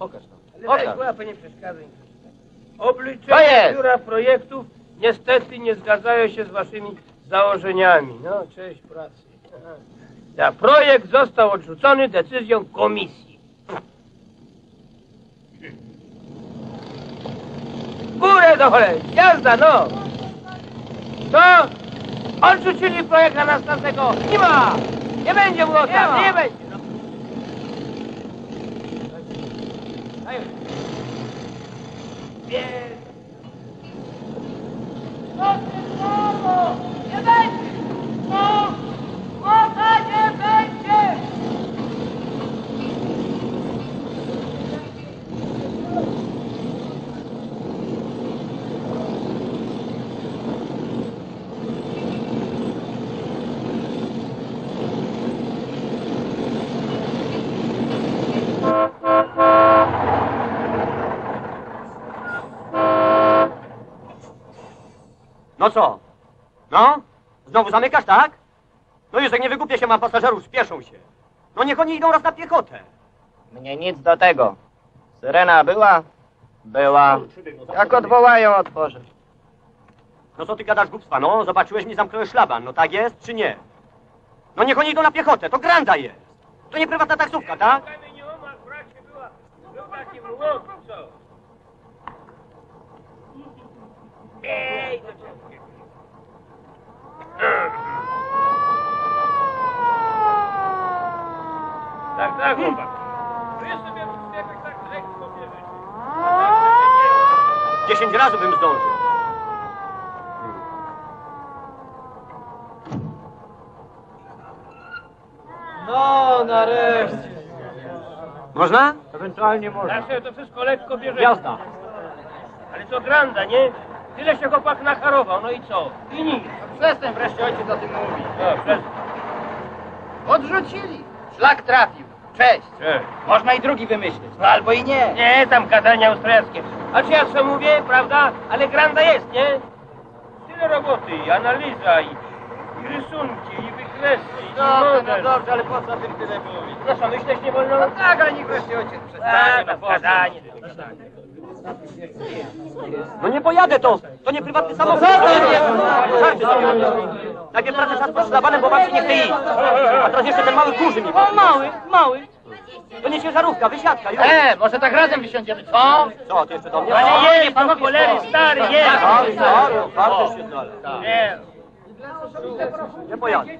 Pokaż to. Ale Pokaż. łapy, nie przeszkadzaj. Obliczenia biura projektów niestety nie zgadzają się z waszymi założeniami. No, cześć pracy. Aha. Ja, projekt został odrzucony decyzją komisji. Górę do cholery, jazda, no! To odrzucili projekt Anastazego. Nie ma! Nie będzie mu nie, nie będzie. No. Daj. Więc... No, brawo! Nie będzie! No! Mowa nie będzie! No co? No? Znowu zamykasz, tak? No już jak nie wygłupię się, mam pasażerów, spieszą się. No niech oni idą raz na piechotę. Mnie nic do tego. Syrena była? Była. Jak odwołają, otworzę. No co ty gadasz głupstwa, no? Zobaczyłeś mi zamknąłeś szlaban, no tak jest czy nie? No niech oni idą na piechotę, to granda jest. To nie prywatna taksówka, tak? W bracie była, był taki młot, co? Ej, to czekaj. Tak, chłopak. To jest sobie jakoś tak lekko bierzesz. Dziesięć razy bym zdążył. No, nareszcie. Można? Ewentualnie można. Zawsze to wszystko lekko bierzesz. Jazda. Ale to granda, nie? Tyle się chłopak nacharował, no i co? I nic. Przestań wreszcie ojciec o tym mówi. No, przez... Odrzucili. Szlak trafił. Cześć. Cześć. Można i drugi wymyślić. No albo i nie. Nie, tam gadania austriackie. A czy ja co mówię, prawda? Ale granda jest, nie? Tyle roboty, i analiza, i, i rysunki, i wykresy, i Dobrze, no model. dobrze, ale po co o tym tyle mówić? No co, myśleć nie wolno? No tak, ale niech wreszcie ojciec A, przestanie. to no po co? gadanie, to. No nie pojadę to. To nie prywatny samochód. Żarty sobie robią. Najpierw pracę pod szlabanem, bo wam się nie chce iść. A teraz jeszcze ten mały kurzy mi. O, mały, mały. To nie ciężarówka, wysiadka, już. E, może tak razem wysiądziemy, co? Co, ty jeszcze do mnie? Ale jedź, do cholery, stary, jedź! Stary, stary, bardzo się znalazł. Nie, Nie pojadę.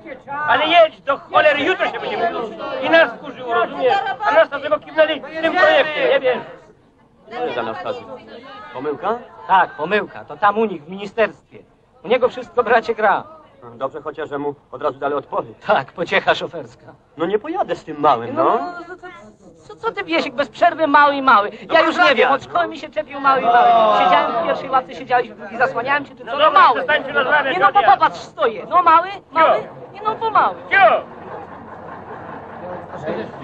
ale jedź, do cholery, jutro się będziemy kłócić. I nas kurzyło, rozumiesz? A nas dlatego kiwnęli w tym projekcie, nie wiesz? Co jest Anastazji? Pomyłka? Tak, pomyłka. To tam u nich w ministerstwie. U niego wszystko bracie gra. Dobrze, chociaż że mu od razu dali odpowiedź. Tak, pociecha szoferska. No nie pojadę z tym małym, no. Co, co ty Wiesiek, bez przerwy mały i mały. Ja już nie wiem, od szkoły mi się czepił mały i mały. Siedziałem w pierwszej ławce, siedziałeś w drugiej, zasłaniałem się, ty co, No no dobra, mały. Nie no, Jodia. popatrz, stoję. No mały, mały, nie no, to mały. Cio!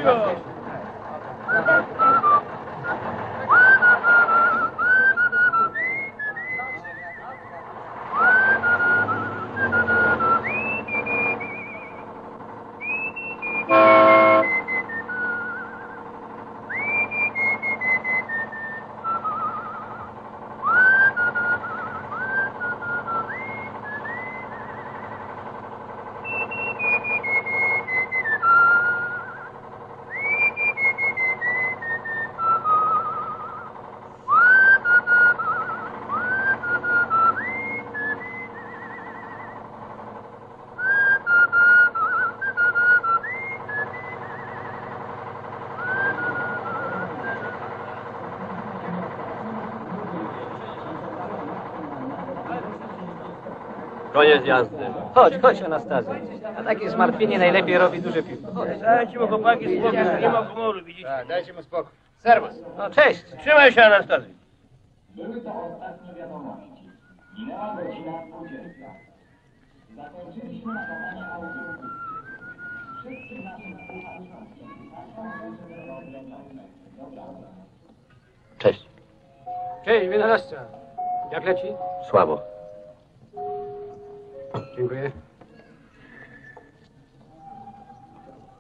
Cio! Koniec jazdy. Chodź, chodź Anastazja. A takie zmartwienie najlepiej robi duże piwo. Chodź. Dajcie mu chłopaki spokój, nie ma humoru, widzicie? Tak, dajcie mu spokój. Serwus. No cześć. Trzymaj się, Anastazji. Cześć. Cześć, wynalazca. Jak leci? Słabo. Dziękuję.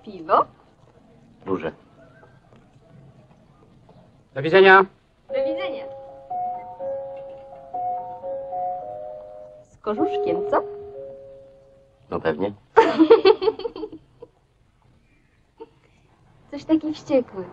Piwo? Duże. Do widzenia. Do widzenia. Z korzuszkiem, co? No pewnie. Coś taki wściekły.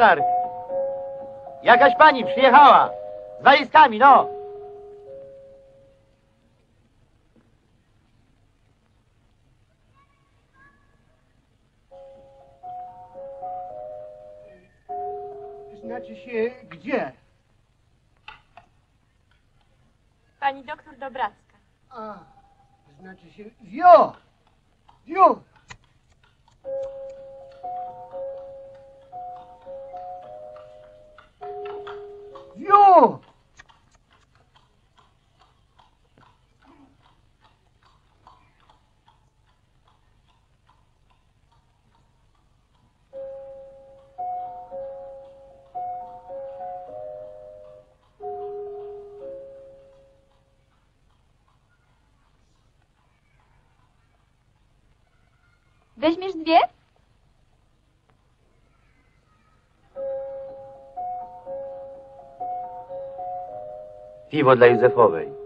Stary. Jakaś pani przyjechała. Z walizkami, no. Piwo dla Józefowej.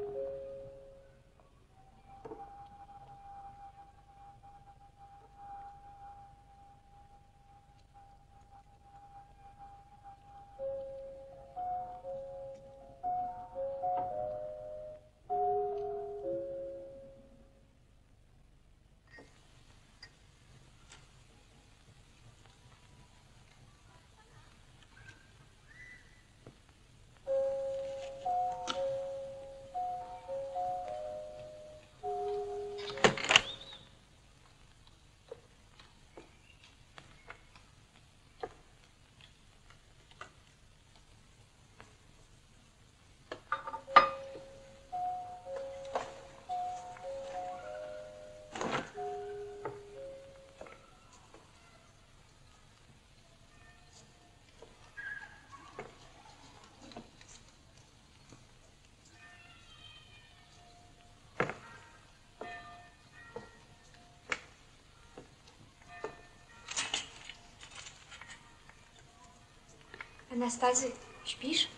Anastazy, śpisz?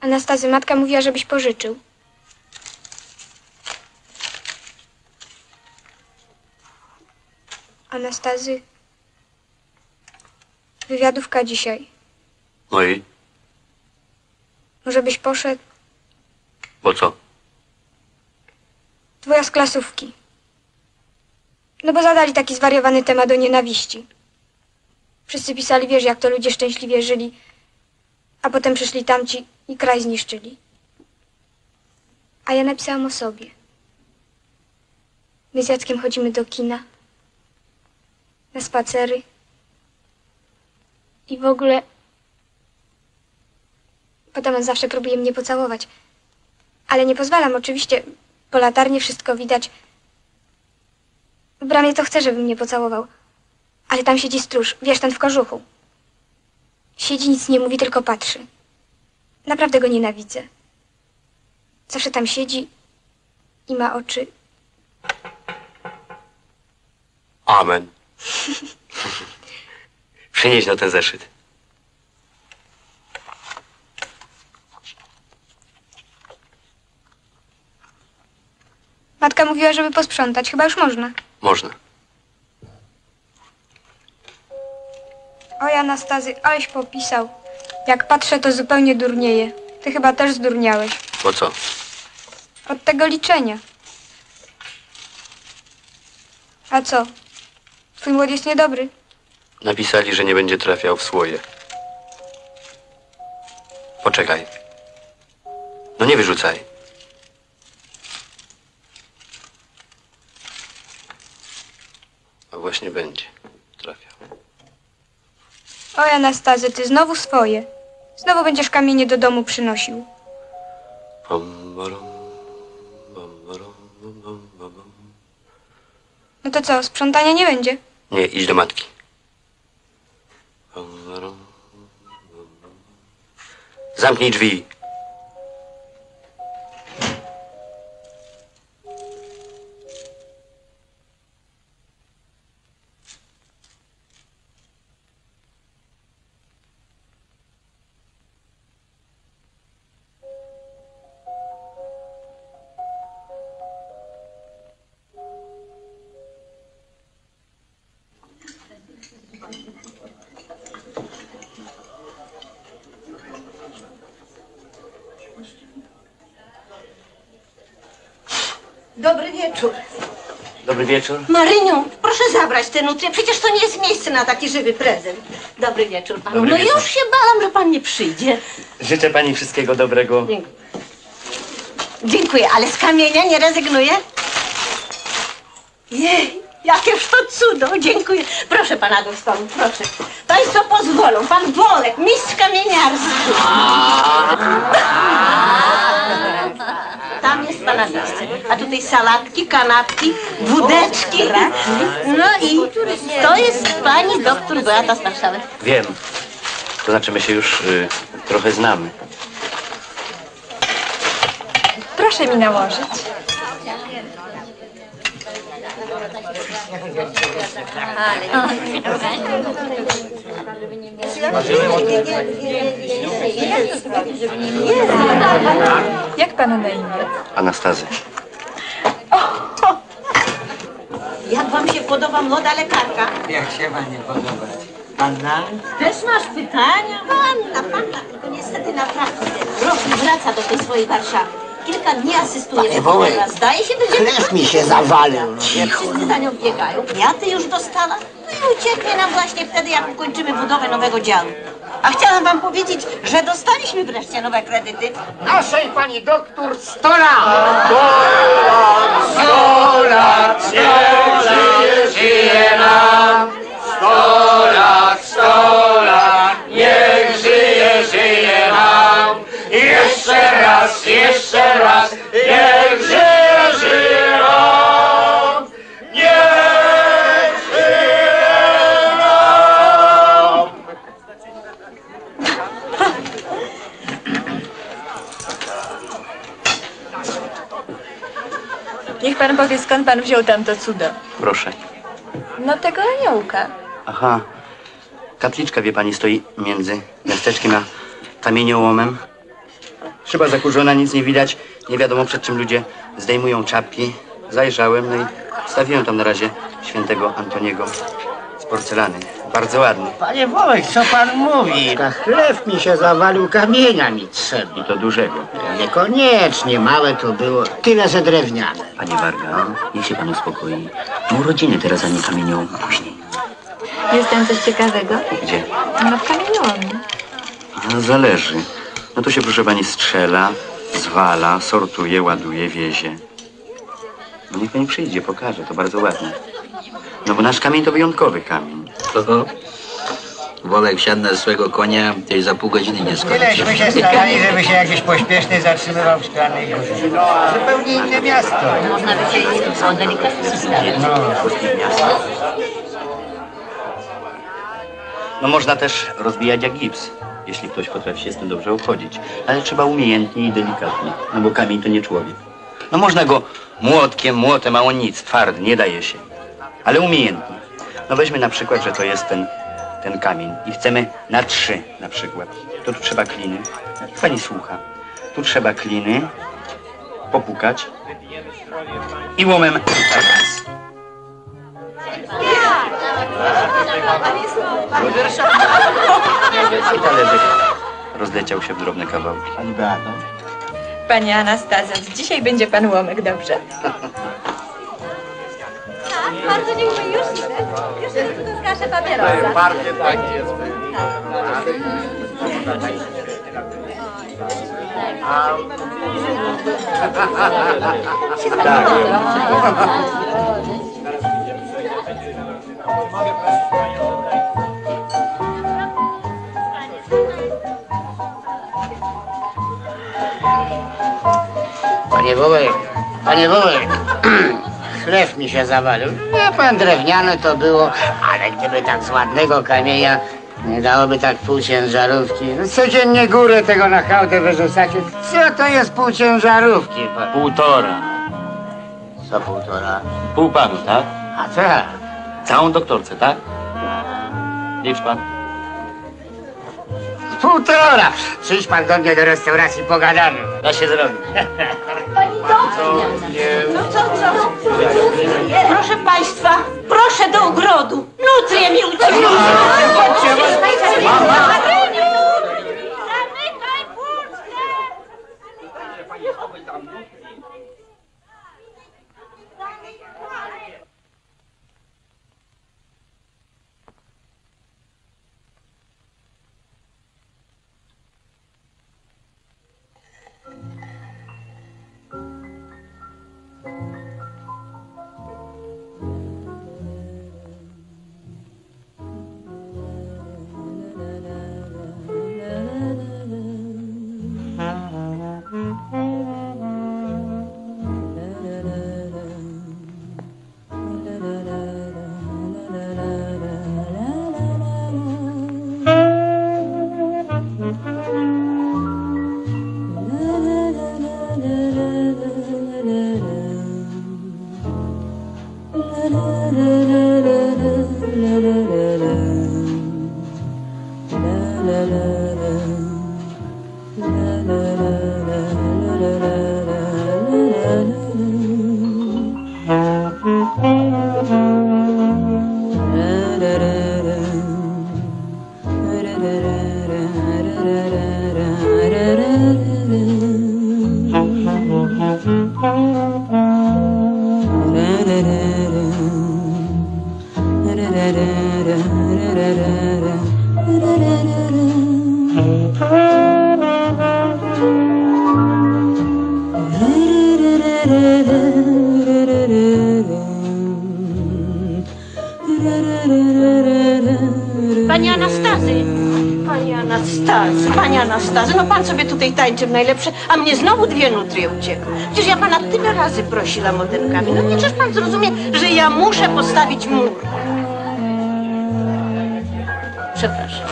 Anastazy, matka mówiła, żebyś pożyczył. Anastazy, wywiadówka dzisiaj. No i? Może byś poszedł? Po co? Dwoja z klasówki. No bo zadali taki zwariowany temat o nienawiści. Wszyscy pisali, wiesz, jak to ludzie szczęśliwie żyli, a potem przyszli tamci i kraj zniszczyli. A ja napisałam o sobie. My z Jackiem chodzimy do kina, na spacery i w ogóle potem on zawsze próbuje mnie pocałować. Ale nie pozwalam, oczywiście, po latarni wszystko widać. W bramie to chcę, żeby mnie pocałował. Ale tam siedzi stróż, wiesz, ten w kożuchu. Siedzi, nic nie mówi, tylko patrzy. Naprawdę go nienawidzę. Zawsze tam siedzi i ma oczy. Amen. Przynieś no ten zeszyt. Matka mówiła, żeby posprzątać. Chyba już można. Można. Oj, Anastazy, aleś popisał. Jak patrzę, to zupełnie durnieje. Ty chyba też zdurniałeś. Bo co? Od tego liczenia. A co? Twój młody jest niedobry. Napisali, że nie będzie trafiał w słoje. Poczekaj. No nie wyrzucaj. A właśnie będzie trafiał. Oj, Anastazy, ty znowu swoje. Znowu będziesz kamienie do domu przynosił. No to co, sprzątania nie będzie? Nie, idź do matki. Zamknij drzwi. Wieczór. Maryniu, proszę zabrać tę nutrię. Przecież to nie jest miejsce na taki żywy prezent. Dobry wieczór panu. Dobry no wieczór. już się bałam, że pan nie przyjdzie. Życzę pani wszystkiego dobrego. Dziękuję. Dziękuję, ale z kamienia nie rezygnuję? Jej, jakież to cudo. Dziękuję. Proszę pana do stołu, proszę. Państwo pozwolą. Pan Wolek, mistrz kamieniarski. A tutaj salatki, kanapki, wódeczki. No i to jest pani doktor Beata z Warszawy. Wiem. To znaczy my się już y, trochę znamy. Proszę mi nałożyć. Jak pana na imię? Anastazy. Jak wam się podoba młoda lekarka? Jak się pani podoba? Panna? Też masz pytania? Panna, panna, tylko niestety naprawdę rok nie wraca do tej swojej Warszawy. Kilka dni asystuje Panie Wołek, zdaje się, będzie... Chleb mi się zawalił. Jak wszyscy za nią biegają, kwiaty już dostała, no i ucieknie nam właśnie wtedy, jak ukończymy budowę nowego działu. A chciałam wam powiedzieć, że dostaliśmy wreszcie nowe kredyty. Naszej pani doktor Stola! Niech pan powie, skąd pan wziął tamto cudo. Proszę. No tego aniołka. Aha. Kapliczka, wie pani, stoi między miasteczkiem a kamieniołomem. Szyba zakurzona, nic nie widać. Nie wiadomo przed czym ludzie zdejmują czapki. Zajrzałem, no i stawiłem tam na razie świętego Antoniego z porcelany. Bardzo ładny. Panie Wołek, co pan mówi? Na chleb mi się zawalił, kamienia mi trzeba. I to dużego. Niekoniecznie, małe to było, tyle że drewniane. Panie Warga, niech się pan uspokoi. Mu urodziny teraz, a nie kamieniołom później. Jest tam coś ciekawego? Gdzie? No w kamieniołomie. A, zależy. No to się, proszę pani, strzela, zwala, sortuje, ładuje, wiezie. No niech pani przyjdzie, pokaże, to bardzo ładne. No bo nasz kamień to wyjątkowy kamień. Oho. Wolek wsiadł na swego konia, to i za pół godziny nie skończy. Tyleśmy się starali, żeby się jakiś pośpieszny zatrzymywał w Szklanej Górze. Zupełnie inne miasto. Można by się są delikatne sprawy. No można też rozbijać jak gips, jeśli ktoś potrafi się z tym dobrze obchodzić. Ale trzeba umiejętnie i delikatnie, no bo kamień to nie człowiek. No można go młotkiem, młotem, a on nic, twardy, nie daje się. Ale umiejętny. No weźmy na przykład, że to jest ten, ten kamień i chcemy na trzy na przykład. To tu trzeba kliny. Pani słucha. Tu trzeba kliny, popukać i łomem raz. I talerzyk rozleciał się w drobne kawałki. Pani Beato? Panie Anastazjo, dzisiaj będzie pan łomek, dobrze? Tak, bardzo dziękuję. Już idę. Już jest tylko kaszę papierosa. Parkie tak jest. Panie Wołek, panie Wołek, chleb mi się zawalił. Ja pan drewniany to było, ale gdyby tak z ładnego kamienia nie dałoby tak pół ciężarówki. No codziennie górę tego na hałdę wyrzucacie. Co to jest pół ciężarówki? pan? Półtora. Co półtora? Pół panu, tak? A co? Całą doktorce, tak? Licz pan. Półtora! Przyjdź pan do mnie do restauracji, pogadamy. Da się zrobić. Proszę państwa, proszę do ogrodu. Nutrie mi. W najlepsze, a mnie znowu dwie nutrie uciekły. Przecież ja pana tyle razy prosiłam o ten kamień. No nie, czyż pan zrozumie, że ja muszę postawić mur. Przepraszam.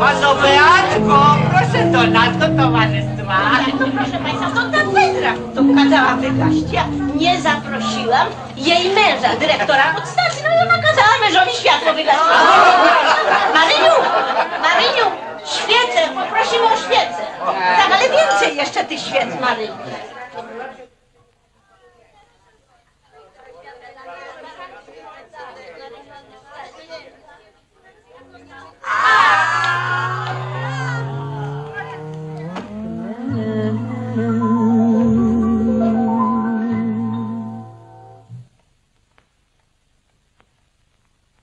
Pano Beatko, proszę do nas, do towarzystwa. To proszę państwa, to ta Petra to kazała wygaść. Ja nie zaprosiłam jej męża, dyrektora podstacji. No i ona kazała mężowi światło wygasić. Maryniu, Maryniu, poprosimy o świecę. Tak, ale więcej jeszcze tych świec, Maryniu.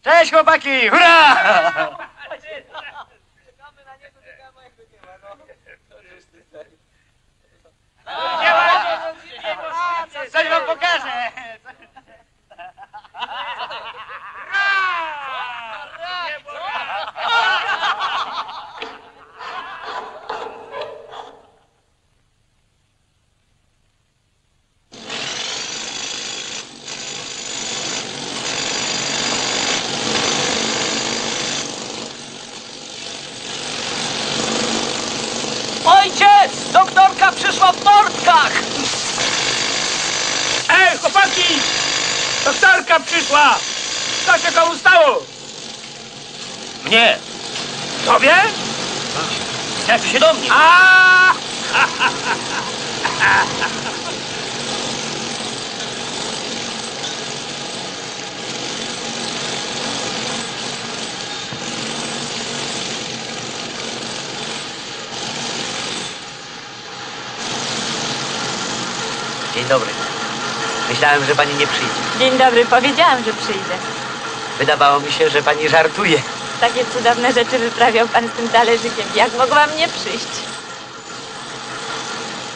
Cześć chłopaki, hurra! Coś wam pokażę! Ojciec! Doktorka przyszła w portkach! Chłopaki! Doktorka przyszła! Co się komu stało? Mnie! Tobie? Jak się do mnie? A! Dzień dobry. Myślałem, że pani nie przyjdzie. Dzień dobry, powiedziałam, że przyjdę. Wydawało mi się, że pani żartuje. Takie cudowne rzeczy wyprawiał pan z tym talerzykiem. Jak mogłam nie przyjść?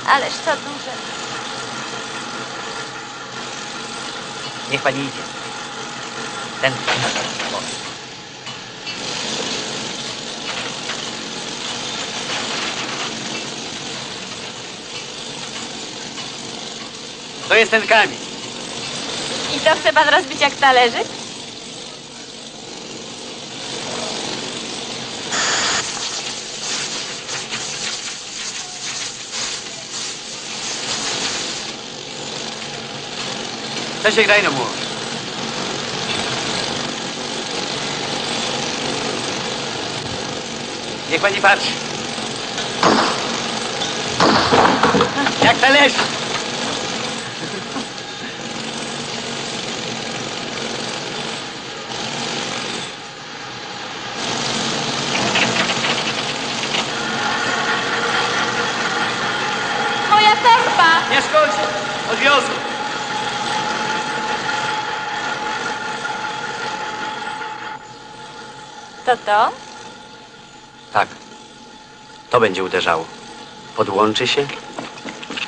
Ależ co duże. Niech pani idzie. Ten. O. To jest ten kamień. I to chce pan rozbić jak talerzyk? To się graj no młody. Niech pani patrzy. Jak talerzyk. Moja torba! Nie szkodzi! Odwiozę! To to? Tak. To będzie uderzało. Podłączy się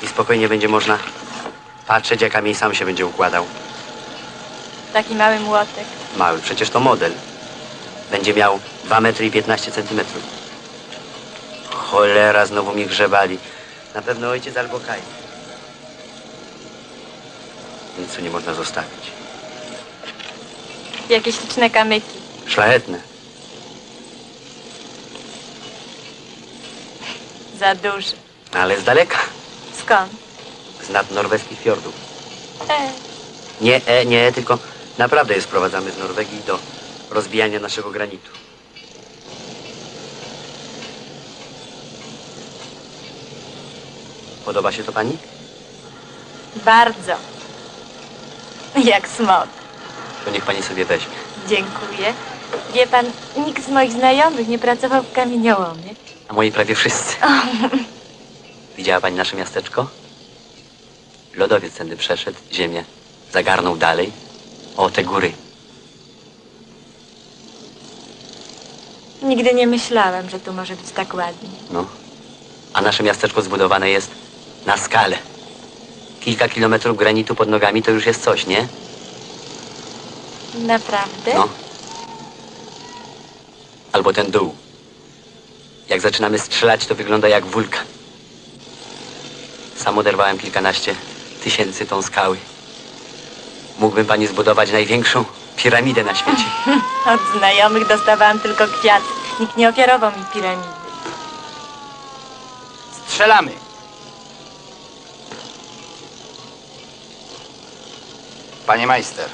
i spokojnie będzie można patrzeć, jak kamień sam się będzie układał. Taki mały młotek. Mały, przecież to model. Będzie miał 2 metry i 15 centymetrów. Cholera, znowu mi grzebali. Na pewno ojciec albo Kaj. Nic tu nie można zostawić. Jakie śliczne kamyki. Szlachetne. Za duże. Ale z daleka. Skąd? Z nad norweskich fiordów. E, Nie, e, nie, tylko naprawdę je sprowadzamy z Norwegii do rozbijania naszego granitu. Podoba się to pani? bardzo. Jak smok. To niech pani sobie weźmie. Dziękuję. Wie pan, nikt z moich znajomych nie pracował w kamieniołomie. A moi prawie wszyscy. Widziała pani nasze miasteczko? Lodowiec tędy przeszedł, ziemię zagarnął dalej. O, te góry. Nigdy nie myślałam, że tu może być tak ładnie. No. A nasze miasteczko zbudowane jest na skalę. Kilka kilometrów granitu pod nogami to już jest coś, nie? Naprawdę? No. Albo ten dół. Jak zaczynamy strzelać, to wygląda jak wulkan. Sam oderwałem kilkanaście tysięcy ton skały. Mógłbym pani zbudować największą piramidę na świecie. Od znajomych dostawałam tylko kwiat. Nikt nie ofiarował mi piramidy. Strzelamy! Panie majster,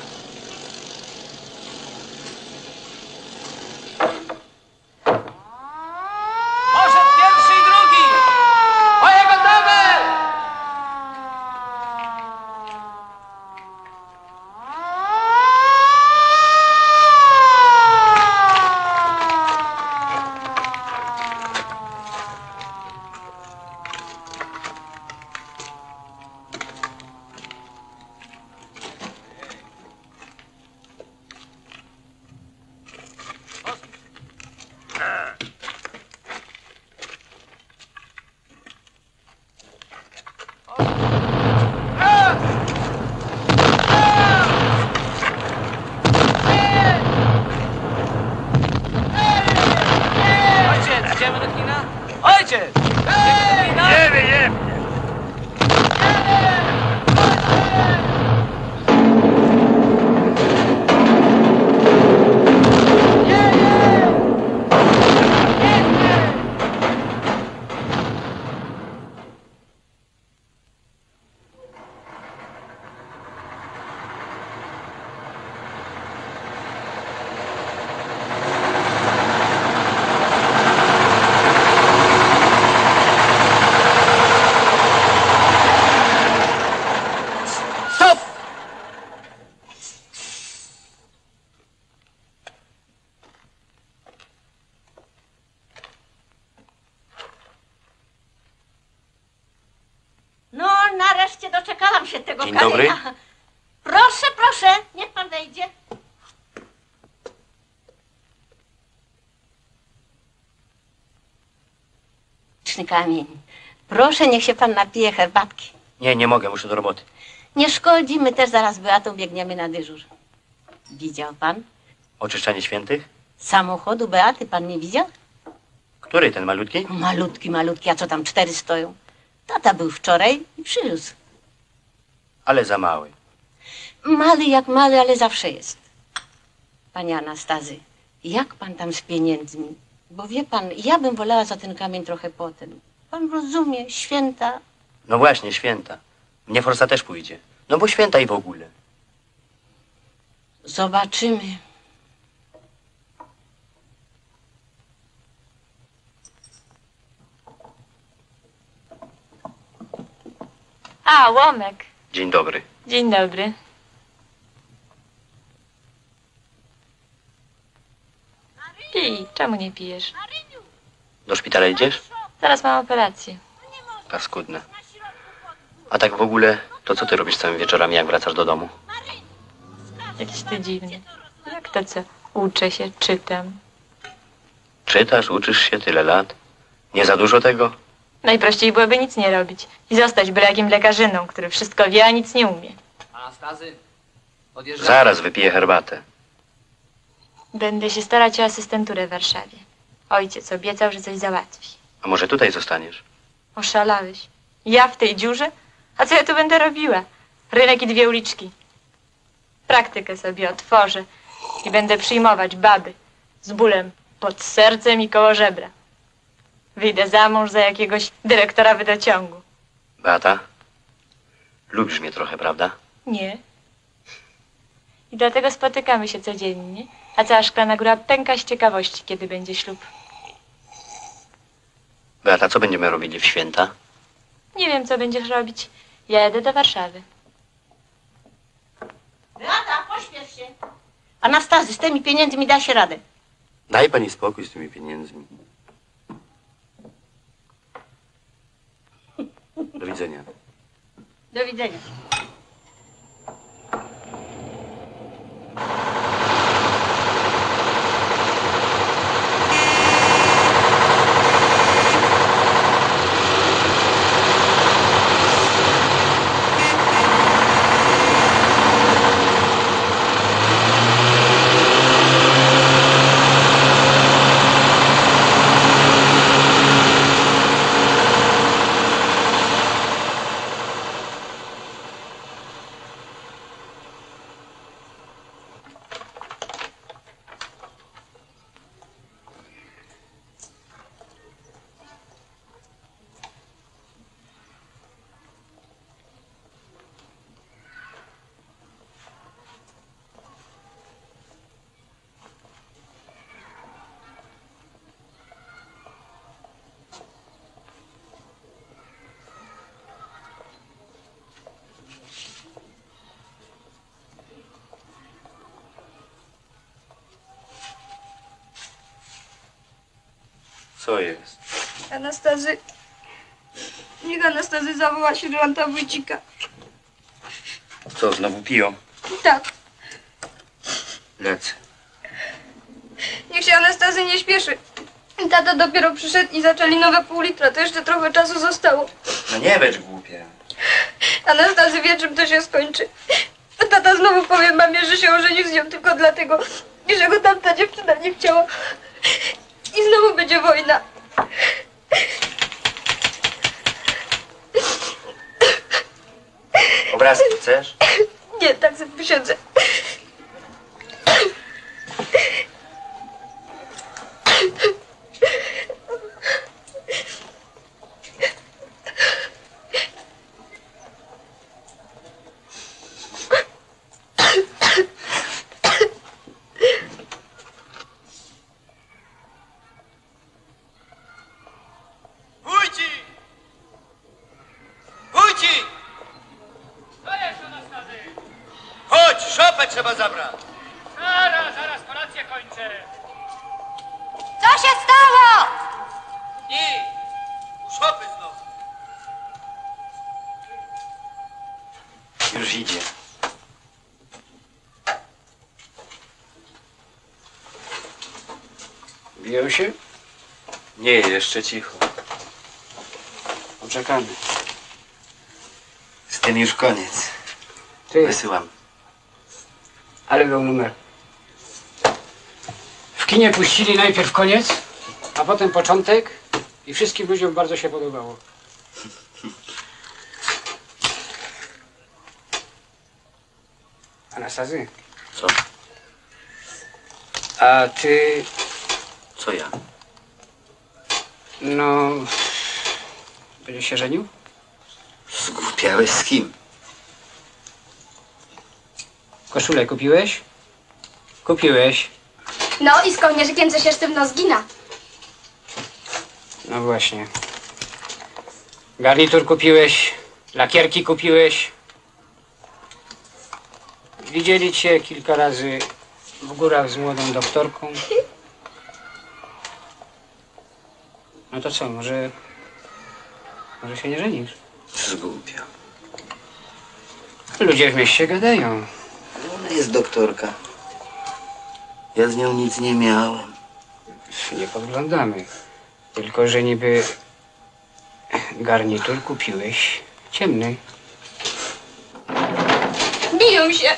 Dzień dobry. Proszę, proszę, niech pan wejdzie. Liczny kamień. Proszę, niech się pan napije herbatki. Nie, nie mogę, muszę do roboty. Nie szkodzi, my też zaraz z Beatą biegniemy na dyżur. Widział pan? Oczyszczanie świętych? Samochodu Beaty pan nie widział? Który, ten malutki? Malutki, malutki, a co tam cztery stoją? Tata był wczoraj i przywiózł. Ale za mały. Mały jak mały, ale zawsze jest. Panie Anastazy, jak pan tam z pieniędzmi? Bo wie pan, ja bym wolała za ten kamień trochę potem. Pan rozumie, święta. No właśnie, święta. Mnie forsa też pójdzie. No bo święta i w ogóle. Zobaczymy. A, Łomek. Dzień dobry. Dzień dobry. Pij, czemu nie pijesz? Do szpitala idziesz? Zaraz mam operację. Paskudne. A tak w ogóle, to co ty robisz całymi wieczorami, jak wracasz do domu? Jakiś ty dziwny. Jak to co? Uczę się, czytam. Czytasz, uczysz się tyle lat? Nie za dużo tego? Najprościej byłoby nic nie robić i zostać byle jakim lekarzyną, który wszystko wie, a nic nie umie. Anastazy, odjeżdżamy. Zaraz wypiję herbatę. Będę się starać o asystenturę w Warszawie. Ojciec obiecał, że coś załatwi. A może tutaj zostaniesz? Oszalałeś. Ja w tej dziurze? A co ja tu będę robiła? Rynek i dwie uliczki. Praktykę sobie otworzę i będę przyjmować baby z bólem pod sercem i koło żebra. Wyjdę za mąż za jakiegoś dyrektora wydociągu. Beata? Lubisz mnie trochę, prawda? Nie. I dlatego spotykamy się codziennie, a cała szklana góra pęka z ciekawości, kiedy będzie ślub. Beata, co będziemy robili w święta? Nie wiem, co będziesz robić. Ja jedę do Warszawy. Beata, pośpiesz się. Anastazy, z tymi pieniędzmi da się radę. Daj pani spokój z tymi pieniędzmi. Do widzenia. Do widzenia. Co jest? Anastazy... Niech Anastazy zawoła sierżanta Wójcika. Co, znowu piją? Tak, Lecę. niech się Anastazy nie śpieszy. Tata dopiero przyszedł i zaczęli nowe pół litra, to jeszcze trochę czasu zostało. No nie bądź głupia. Anastazy wie, czym to się skończy. Tata znowu powie mamie, że się ożenił z nią tylko dlatego, że go tamta dziewczyna nie chciała. I znowu będzie wojna. Obrazki chcesz? Nie, tak sobie posiedzę. Wójci! Wójci! Co jest u nas tady? Chodź, szopę trzeba zabrać. Zaraz, zaraz, kolację kończę. Co się stało? Nic, u szopy znowu. Już idzie. Biją się? Nie, jeszcze cicho. Poczekamy. Z tym już koniec. Ty, Wysyłam. ale był numer. W kinie puścili najpierw koniec, a potem początek i wszystkim ludziom bardzo się podobało. Anastazy, Co? a ty, Co ja? No, będziesz się żenił? Zgłupiałeś z kim? Koszulę kupiłeś? Kupiłeś. No i z kołnierzykiem coś jeszcze w nos zgina. No właśnie. Garnitur kupiłeś, lakierki kupiłeś. Widzieli cię kilka razy w górach z młodą doktorką. To co, może... Może się nie żenisz? Zgłupia. Ludzie w mieście gadają. Ona jest doktorka. Ja z nią nic nie miałem. Nie podglądamy. Tylko, że niby garnitur kupiłeś ciemny. Biją się.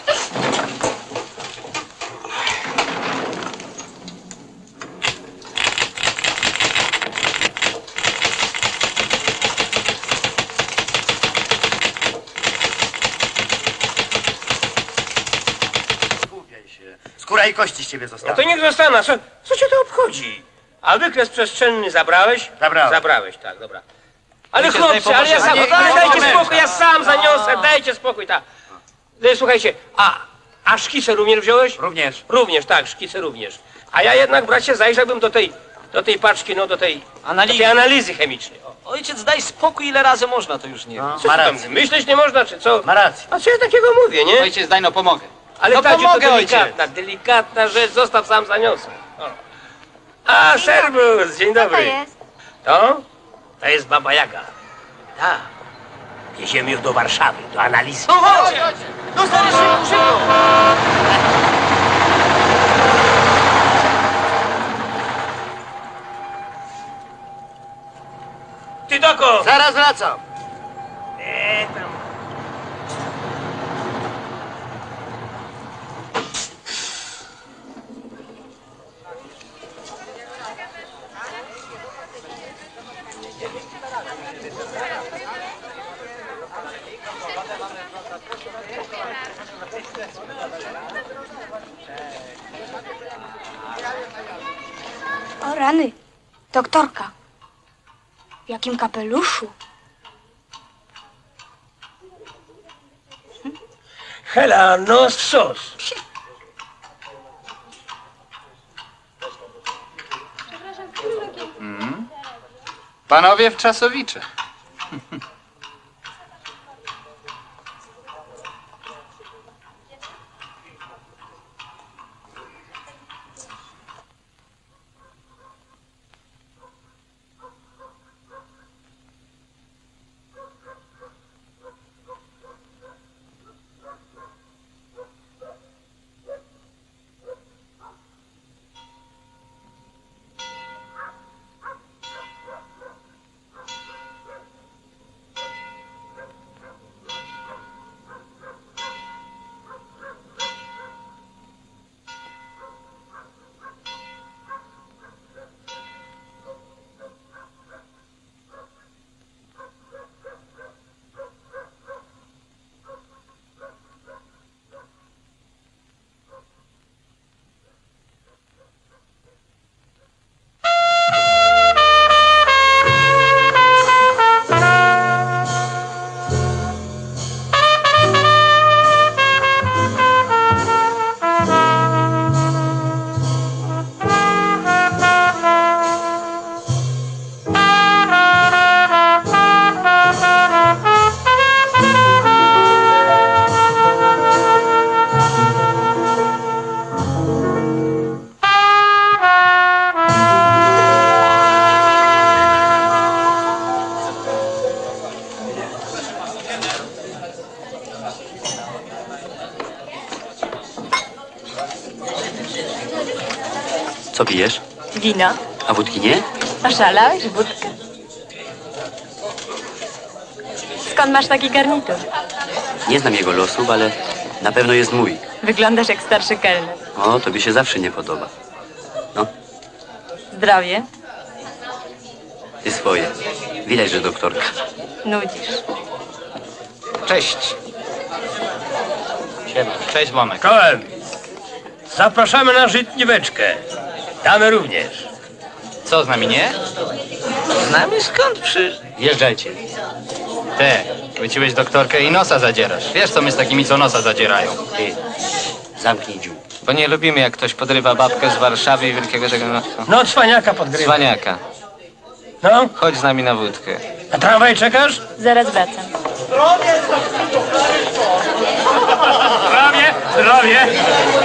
Kości z ciebie No zostały. to niech zostaną. Co, co cię to obchodzi? A wykres przestrzenny zabrałeś? Zabrałem. Zabrałeś, tak, dobra. Ale Wiecie, chłopcy, ale ja sam, nie, daj, nie dajcie spokój, ja sam zaniosę, dajcie spokój, tak. No, Słuchajcie, a, a szkice również wziąłeś? Również. Również, tak, szkice również. A ja jednak, bracie, zajrzałbym do tej, do tej paczki, no do tej, Analizy. do tej analizy chemicznej. O, Ojciec, daj spokój, ile razy można, to już nie. No, co ma tam, rację. myśleć nie można, czy co? Ma rację. A co ja takiego mówię, nie? Ojciec, daj no pomogę. Ale no Tadziu, pomogę, to ojciec. delikatna, delikatna rzecz, zostaw sam zaniosę. O. A, serwus, dzień Co to dobry. jest? To? To jest Baba Jaga. Tak. Jedziemy już do Warszawy, do analizy. No chodź! No stary, szybko, szybko! Ty dokąd? Zaraz wracam. Nie, tam. Rany. Doktorka. W jakim kapeluszu? Hela, no sos. Panowie w czasowicze. Co pijesz? Wino. A wódki nie? Oszalałeś? Wódkę? Skąd masz taki garnitur? Nie znam jego losów, ale na pewno jest mój. Wyglądasz jak starszy kelner. O, tobie się zawsze nie podoba. Zdrowie. Ty swoje. Widać, że doktorka. Nudzisz. Cześć. Cześć, Łomek. Kołem, zapraszamy na żytnióweczkę. Damy również. Co, z nami nie? Z nami skąd przy... Wjeżdżajcie. Te, wyciłeś doktorkę i nosa zadzierasz. Wiesz, co my z takimi, co nosa zadzierają. Ty, zamknij dziób. Bo nie lubimy, jak ktoś podrywa babkę z Warszawy i wielkiego tego... No, No, cwaniaka podgrywa. Cwaniaka. No, Chodź z nami na wódkę. na tramwaj czekasz? Zaraz wracam. Zdrowie, zdrowie.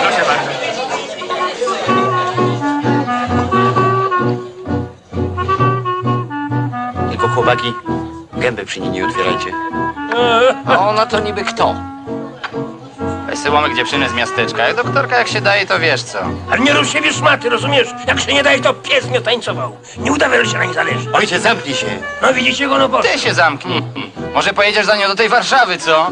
Proszę bardzo. Chłopaki, gęby przy niej nie otwierajcie. A ona to niby kto? Weź sobie Łomek dziewczynę z miasteczka. Jak doktorka jak się daje, to wiesz co. Ale nie rób siebie szmaty, rozumiesz? Jak się nie daje, to pies mnie tańcował. Nie udawaj, że się na nim zależy. Ojciec, zamknij się. No widzicie go, no bo... Ty się zamknij. Może pojedziesz za nią do tej Warszawy, co?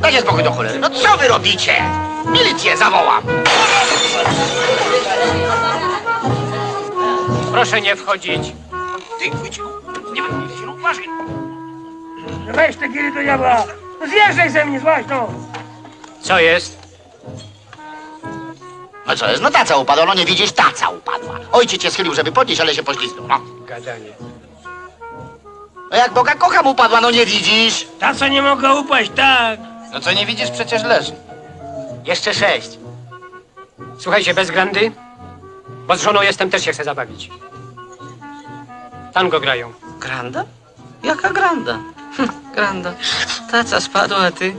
Dajcie spokój do cholery. No co wy robicie? Milicję zawołam. Proszę nie wchodzić. Ty, chwycił. Nie będę się uważaj. Weź te giry do diabła. No zjeżdżaj ze mnie, złaź no. Co jest? No co jest? No taca upadła, no nie widzisz? Taca upadła. Ojciec cię schylił, żeby podnieść, ale się poślizgnął. No. Gadanie. no jak Boga kocham upadła, no nie widzisz? Ta co nie mogła upaść, tak. No co nie widzisz, przecież leży. Jeszcze sześć. Słuchajcie, bez grandy, bo z żoną jestem, też się chcę zabawić. Tango grają. Granda? Jaka granda? Hm, granda. Taca spadła, a ty...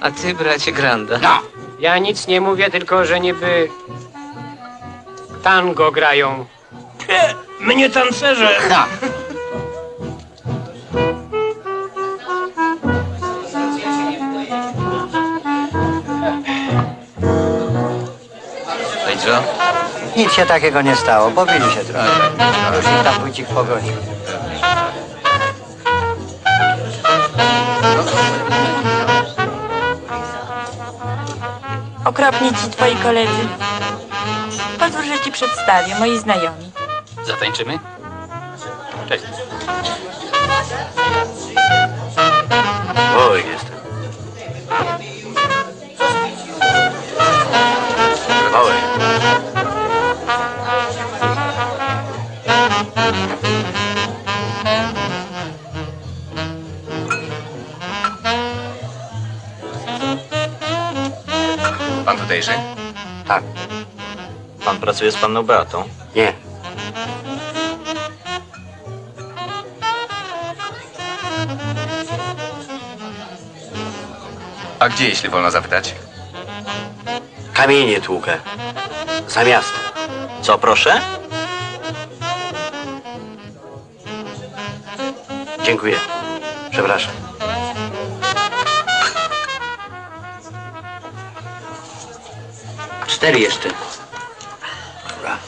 A ty, bracie, granda. No. Ja nic nie mówię, tylko że niby tango grają. Pie, mnie tancerze. No. No i co? Nic się takiego nie stało, pobili się trochę. Już ich tam Wójcik pogodził. Okropni ci twoi koledzy. Pozwól, że ci przedstawię, moi znajomi. Zatańczymy? Cześć. Oj, Tak. Pan pracuje z panną Beatą? Nie. A gdzie, jeśli wolno zapytać? Kamienie tłukę. Za miastem. Co, proszę? Dziękuję. Przepraszam. Cztery jeszcze. Dobra.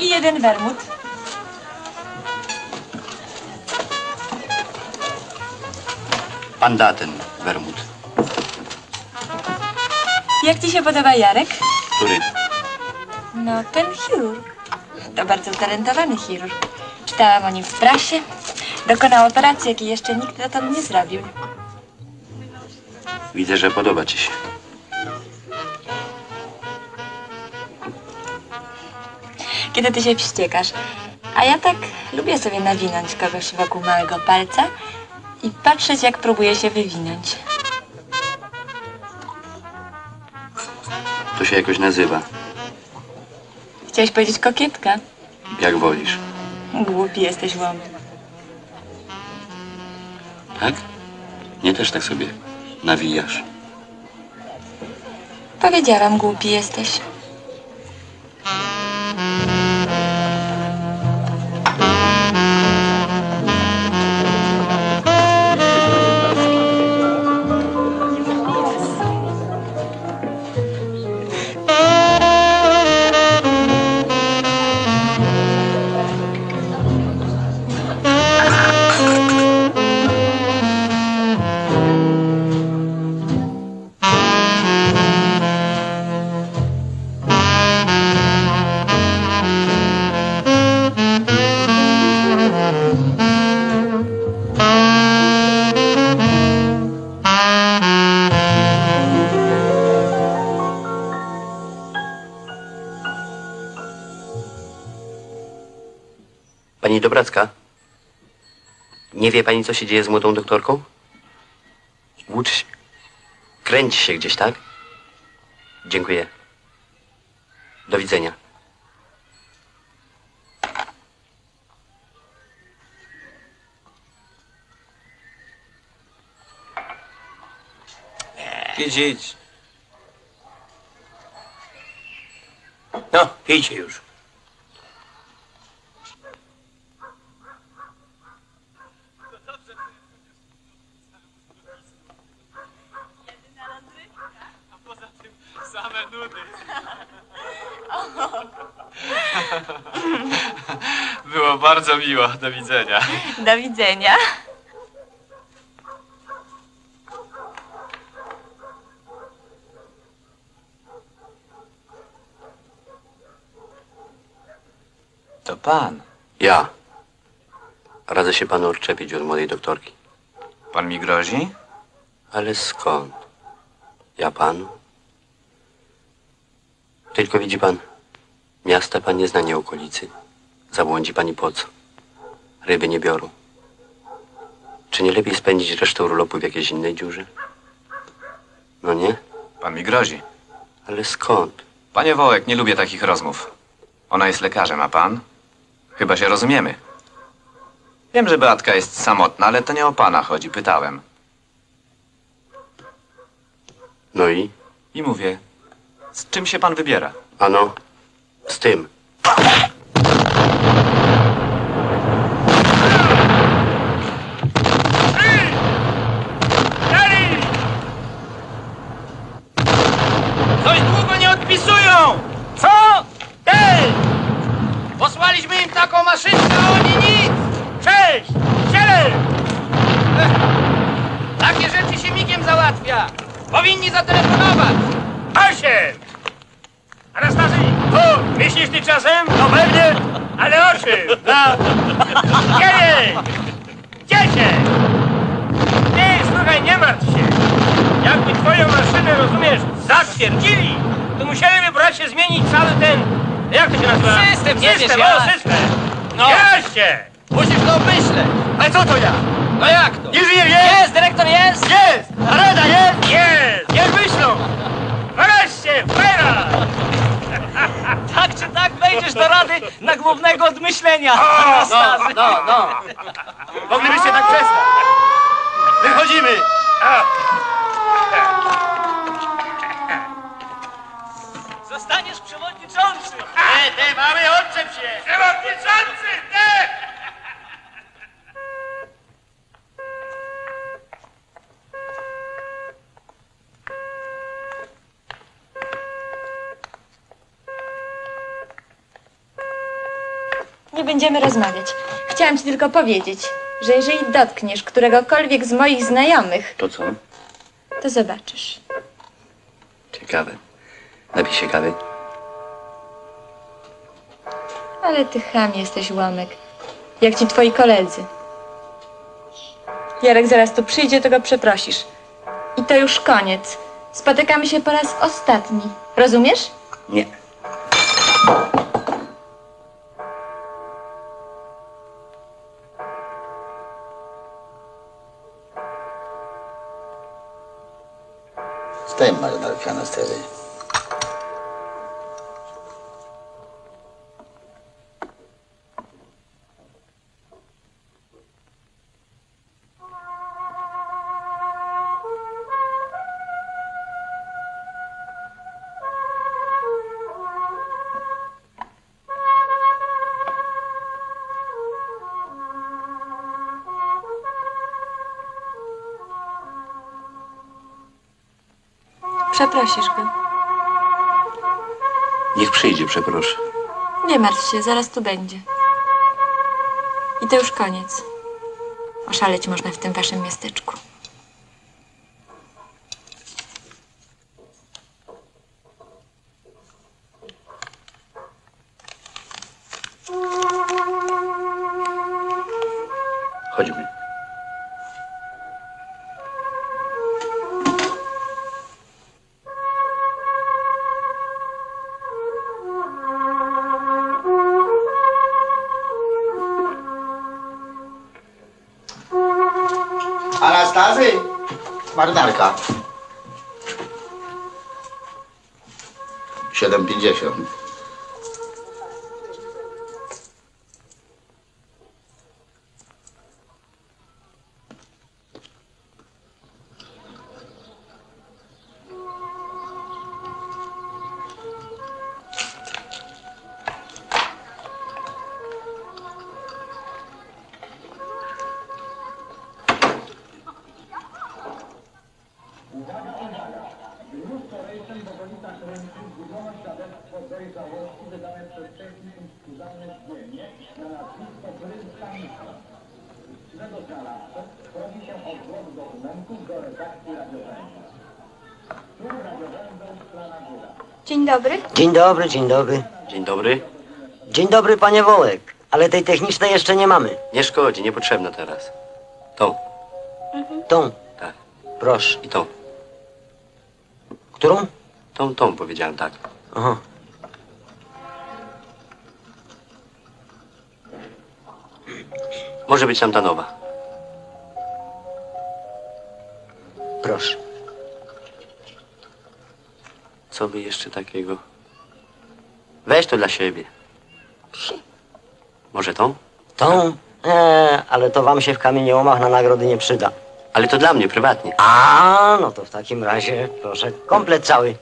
I jeden wermut. Pan da ten wermut. Jak ci się podoba Jarek? Który? No, ten chirurg. To bardzo utalentowany chirurg. Czytałam o nim w prasie. Dokonał operacji, jakiej jeszcze nikt dotąd nie zrobił. Widzę, że podoba ci się. Kiedy ty się wściekasz. A ja tak lubię sobie nawinąć kogoś wokół małego palca i patrzeć, jak próbuje się wywinąć. To się jakoś nazywa. Chciałeś powiedzieć kokietka? Jak wolisz. Głupi jesteś, łom. Tak? Nie też tak sobie nawijasz. Powiedziałam, głupi jesteś. Pani Dobracka? Nie wie pani, co się dzieje z młodą doktorką? Włóczy się. Kręci się gdzieś, tak? Dziękuję. Do widzenia. Idź, idź. No, idźcie już. Było bardzo miło. Do widzenia. Do widzenia. To pan. Ja. Radzę się panu odczepić od młodej doktorki. Pan mi grozi? Ale skąd? Ja panu? Tylko widzi pan, miasta pan nie zna, nie okolicy. Zabłądzi pani po co? Ryby nie biorą. Czy nie lepiej spędzić resztę urlopu w jakiejś innej dziurze? No nie? Pan mi grozi. Ale skąd? Panie Wołek, nie lubię takich rozmów. Ona jest lekarzem, a pan? Chyba się rozumiemy. Wiem, że Beatka jest samotna, ale to nie o pana chodzi, pytałem. No i? I mówię, z czym się pan wybiera? Ano, z tym. Coś długo nie odpisują! Co? Ej! Posłaliśmy im taką maszynkę, a oni nic! Cześć! Ciele! Takie rzeczy się migiem załatwia! Powinni zatelefonować! Osiem! Anastazji! Tu! Myślisz ty czasem? No pewnie! Ale o czym? No! Dziewięć! Dziesięć! Ty, słuchaj, nie martw się! Jakby twoją maszynę, rozumiesz, zatwierdzili, to musieliby bracie zmienić cały ten... Jak to się nazywa? System, System, o, system! No. Jaście! Musisz to myśleć. Ale co to ja? No jak to? Nie żyję, jest! Jest, dyrektor jest! Jest! A rada jest? Jest! Niech myślą! Wreszcie, fera! Tak czy tak wejdziesz do rady na głównego od myślenia. O, no, no, no. Moglibyście tak przestać. Wychodzimy! Zostaniesz przewodniczący. Te, te, mały, odczep się! Przewodniczący, te! Nie będziemy rozmawiać. Chciałam ci tylko powiedzieć, że jeżeli dotkniesz któregokolwiek z moich znajomych, To co? to zobaczysz. Ciekawe. Napij się kawy. Ale ty cham jesteś, Łamek. Jak ci twoi koledzy. Jarek zaraz tu przyjdzie, to go przeprosisz. I to już koniec. Spotykamy się po raz ostatni. Rozumiesz? Nie. Stai male dal piano stereo. Przeprosisz go. Niech przyjdzie, przeproszę. Nie martw się, zaraz tu będzie. I to już koniec. Oszaleć można w tym waszym miasteczku. 7,50. Dobry. Dzień dobry, dzień dobry. Dzień dobry. Dzień dobry, panie Wołek. Ale tej technicznej jeszcze nie mamy. Nie szkodzi, niepotrzebna teraz. Tą. Tą. Tak. Proszę. I tą. Którą? Tą, tą powiedziałem, tak. Aha. Może być tamta nowa. Proszę. By jeszcze takiego? Weź to dla siebie. Może tą? Tą? E, ale to wam się w kamieniołomach na nagrody nie przyda. Ale to dla mnie, prywatnie. A, no to w takim razie proszę, komplet cały.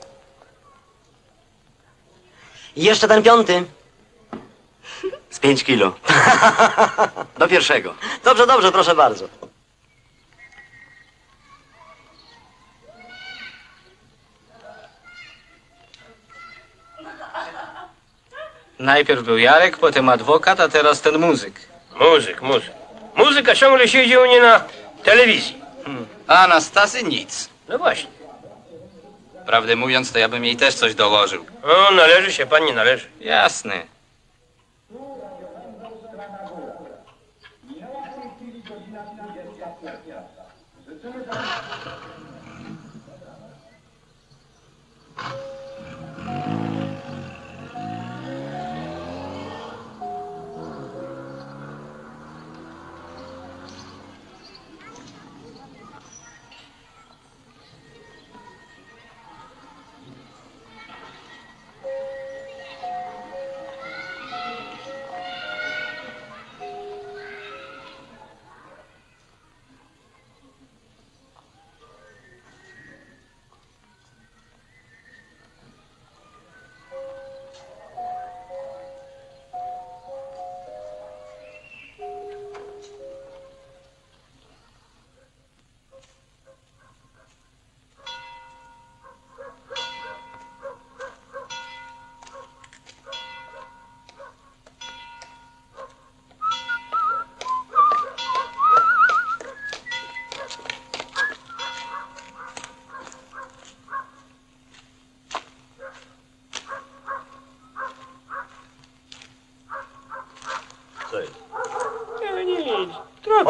I jeszcze ten piąty. Z pięć kilo. Do pierwszego. Dobrze, dobrze, proszę bardzo. Najpierw był Jarek, potem adwokat, a teraz ten muzyk. Muzyk, muzyk. Muzyka ciągle siedzi u mnie na telewizji. A Anastazy nic. No właśnie. Prawdę mówiąc, to ja bym jej też coś dołożył. O, należy się, pan nie należy. Jasne.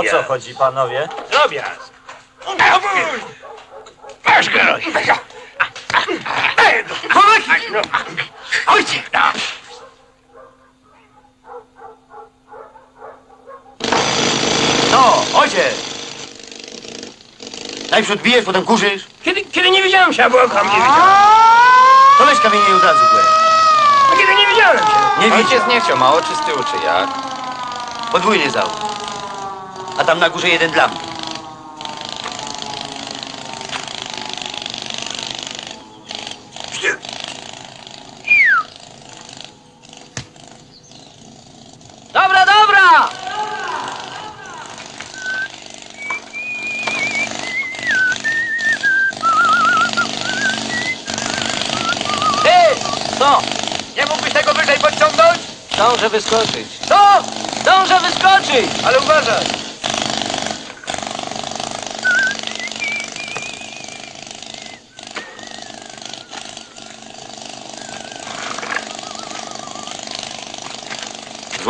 O co chodzi, panowie? Drobiazg. Masz go! Ojciec! No, ojciec! Najprzód bijesz, potem kurzysz. Kiedy, kiedy nie widziałem się, bo okam nie widziałem. To weź kamienie i od razu w łeb. A kiedy nie widziałem się. Nie Ojciec widział. nie chciał, ma oczy z tyłu, czy jak? Podwójnie załóż. A tam na górze jeden dla mnie. Dobra, dobra! Ty! Co? Nie mógłbyś tego wyżej podciągnąć? Dążę wyskoczyć. Co? Dążę wyskoczyć! Ale uważaj!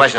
Złaź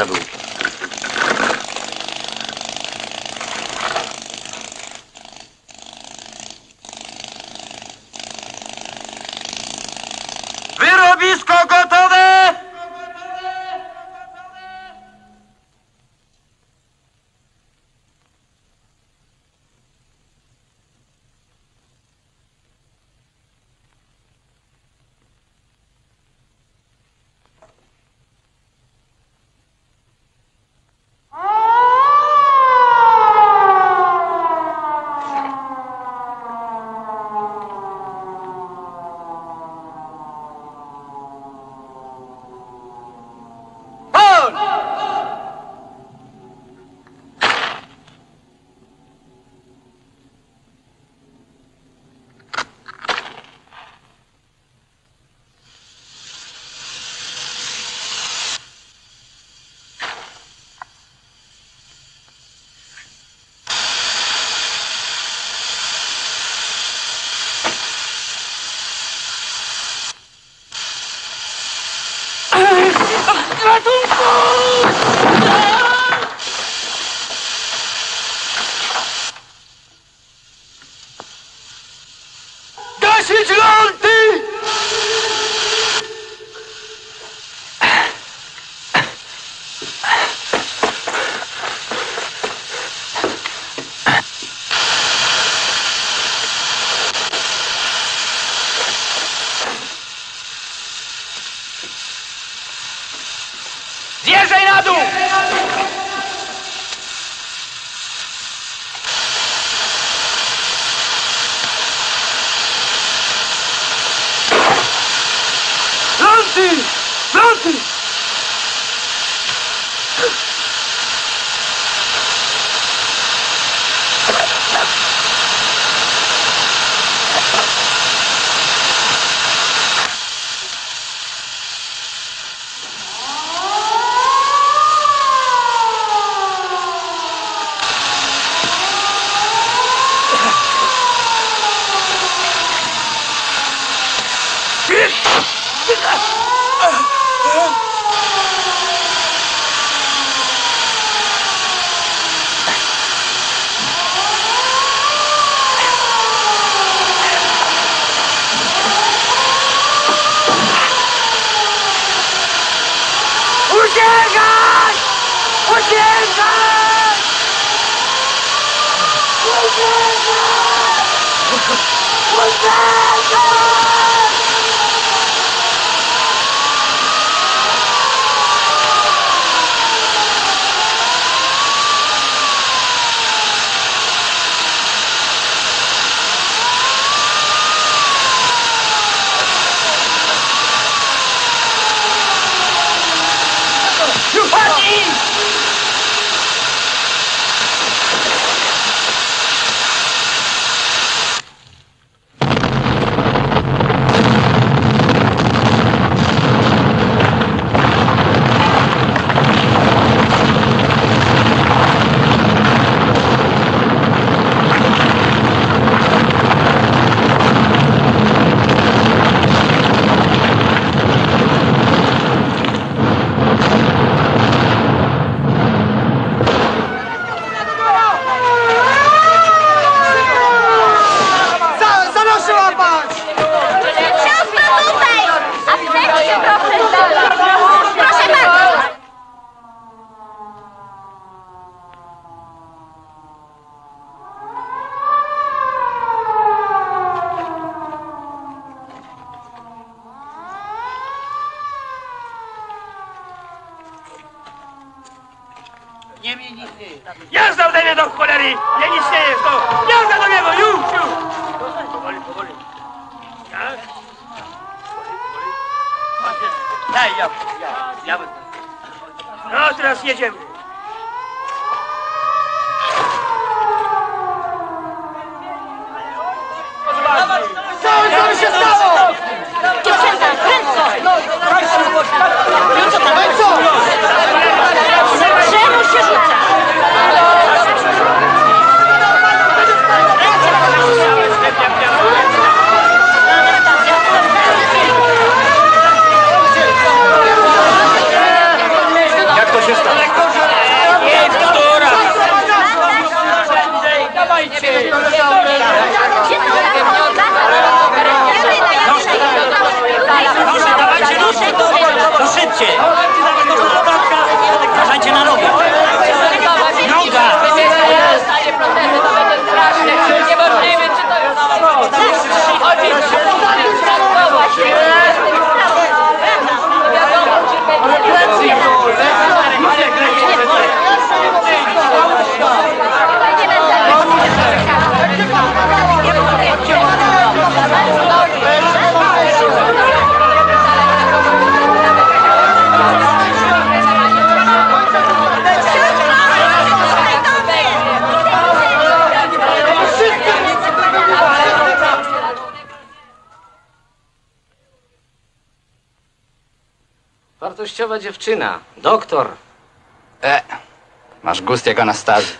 gust jak Anastazy.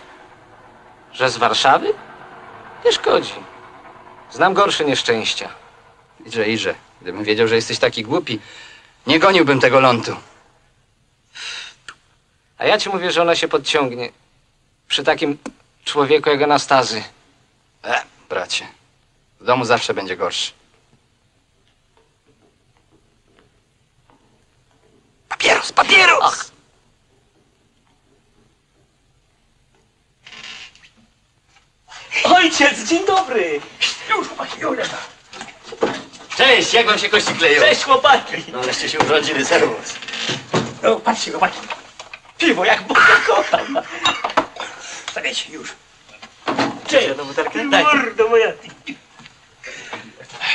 Że z Warszawy? Nie szkodzi. Znam gorsze nieszczęścia. Idże, idże. Gdybym wiedział, że jesteś taki głupi, nie goniłbym tego lądu. A ja ci mówię, że ona się podciągnie. Przy takim człowieku jak Anastazy. E, bracie. W domu zawsze będzie gorszy. ojciec, dzień dobry. Już właśnie ulewa. Cześć, jak wam się kości kleją? Cześć, chłopaki. No, aleście się urodzili, serwus. No, patrzcie, chłopaki. Piwo, jak Bóg kocham. Stawiajcie już. Cześć. Ja do butelkę? Tak. Mordo moja.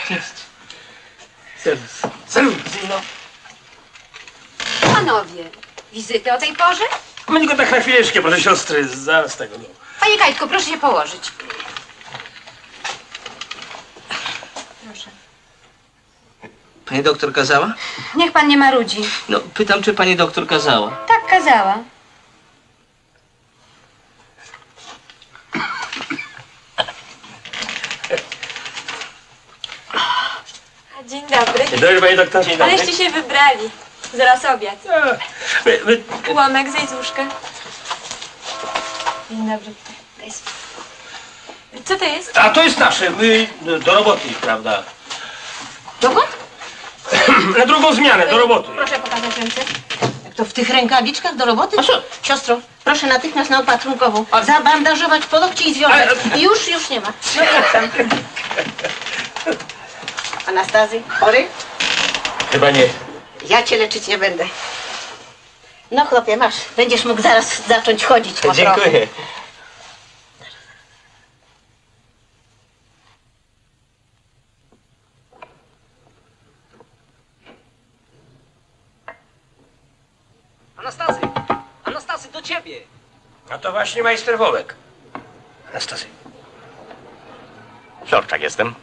Cześć. Serwus. Serwus. Dzień. Panowie, wizyty o tej porze? No tylko tak na chwileczkę, proszę siostry, zaraz tego. No. Panie Kajtku, proszę się położyć. Pani doktor kazała? Niech pan nie marudzi. No, pytam, czy pani doktor kazała. Tak kazała. Dzień dobry. Dzień dobry, panie doktorze. Dzień Aleście się wybrali. Zaraz obiad. My, my, Ułamek, zejdź z łóżka. Dzień dobry. Daj spokój. Co to jest? a to jest nasze, my do, do roboty, prawda? Dokąd? Na drugą zmianę, do roboty. Proszę pokazać ręce. Jak to w tych rękawiczkach do roboty? Siostro, proszę natychmiast na opatrunkową. Zabandażować polokci i związek. Już, już nie ma. No tam. Anastazy, chory? Chyba nie. Ja cię leczyć nie będę. No chłopie, masz. Będziesz mógł zaraz zacząć chodzić po trochu. Dziękuję. Anastazy! Anastazy, do ciebie! A to właśnie majster Wołek. Anastazy. Florczak jestem.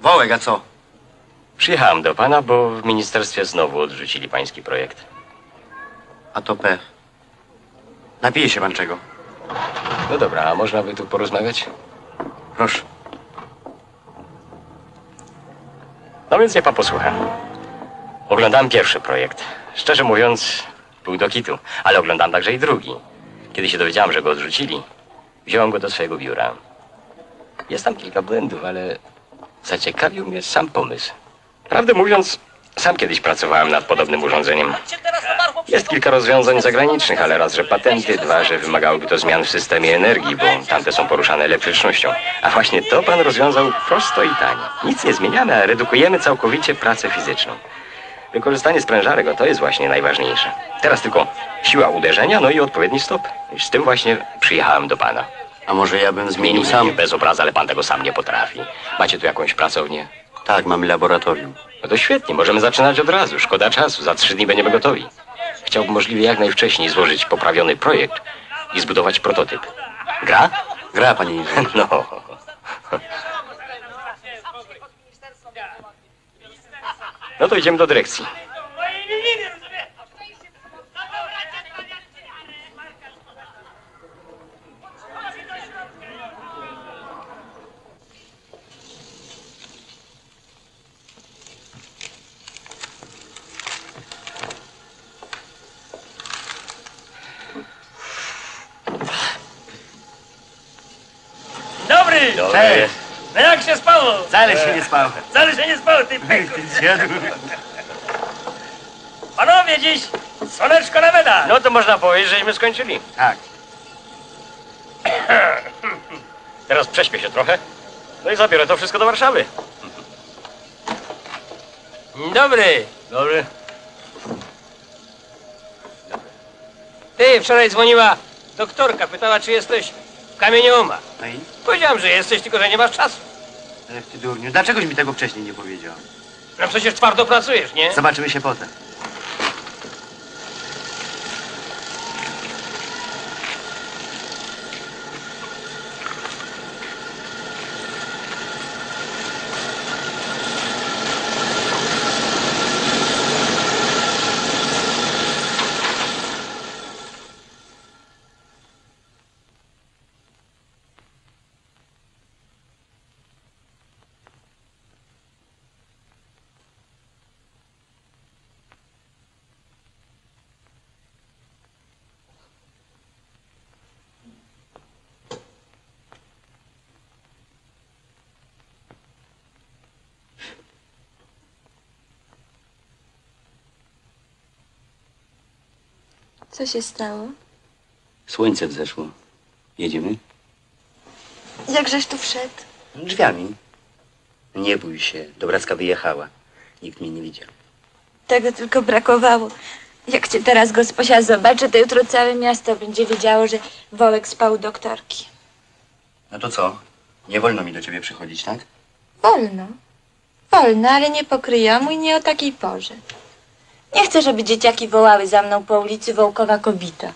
Wołek, a co? Przyjechałem do pana, bo w ministerstwie znowu odrzucili pański projekt. A to pech. Napije się pan czego? No dobra, a można by tu porozmawiać? Proszę. No więc niech pan posłucha. Oglądałem pierwszy projekt. Szczerze mówiąc, był do kitu, ale oglądałem także i drugi. Kiedy się dowiedziałem, że go odrzucili, wziąłem go do swojego biura. Jest tam kilka błędów, ale zaciekawił mnie sam pomysł. Prawdę mówiąc, sam kiedyś pracowałem nad podobnym urządzeniem. Jest kilka rozwiązań zagranicznych, ale raz, że patenty, dwa, że wymagałoby to zmian w systemie energii, bo tamte są poruszane elektrycznością. A właśnie to pan rozwiązał prosto i tanie. Nic nie zmieniamy, a redukujemy całkowicie pracę fizyczną. Wykorzystanie sprężarek, o to jest właśnie najważniejsze. Teraz tylko siła uderzenia, no i odpowiedni stop. Z tym właśnie przyjechałem do pana. A może ja bym zmienił Zmienił sam? bez obrazu, ale pan tego sam nie potrafi. Macie tu jakąś pracownię? Tak, mamy laboratorium. No to świetnie, możemy zaczynać od razu. Szkoda czasu, za trzy dni będziemy gotowi. Chciałbym możliwie jak najwcześniej złożyć poprawiony projekt i zbudować prototyp. Gra? Gra, panie inżynierze. No. No to idziemy do dyrekcji. Dobry! Dobry. Cześć. No jak się spało? Wcale się nie spało. Wcale się nie spało, ty pyku. Panowie, dziś słoneczko na medal. No to można powiedzieć, żeśmy skończyli. Tak. Teraz prześpię się trochę. No i zabiorę to wszystko do Warszawy. Dobry. Dobry. Ty, wczoraj dzwoniła doktorka, pytała, czy jesteś w kamieniołomach. No i? Powiedziałem, że jesteś, tylko że nie masz czasu. Ech, ty durniu, dlaczegoś mi tego wcześniej nie powiedział? No przecież twardo pracujesz, nie? Zobaczymy się potem. Co się stało? Słońce wzeszło. Jedziemy? Jakżeś tu wszedł? Drzwiami. Nie bój się, Dobracka wyjechała. Nikt mnie nie widział. Tego tylko brakowało. Jak cię teraz gosposia zobaczy, to jutro całe miasto będzie wiedziało, że Wołek spał u doktorki. No to co? Nie wolno mi do ciebie przychodzić, tak? Wolno. Wolno, ale nie po kryjomu i nie o takiej porze. Nie chcę, żeby dzieciaki wołały za mną po ulicy Wołkowa kobita.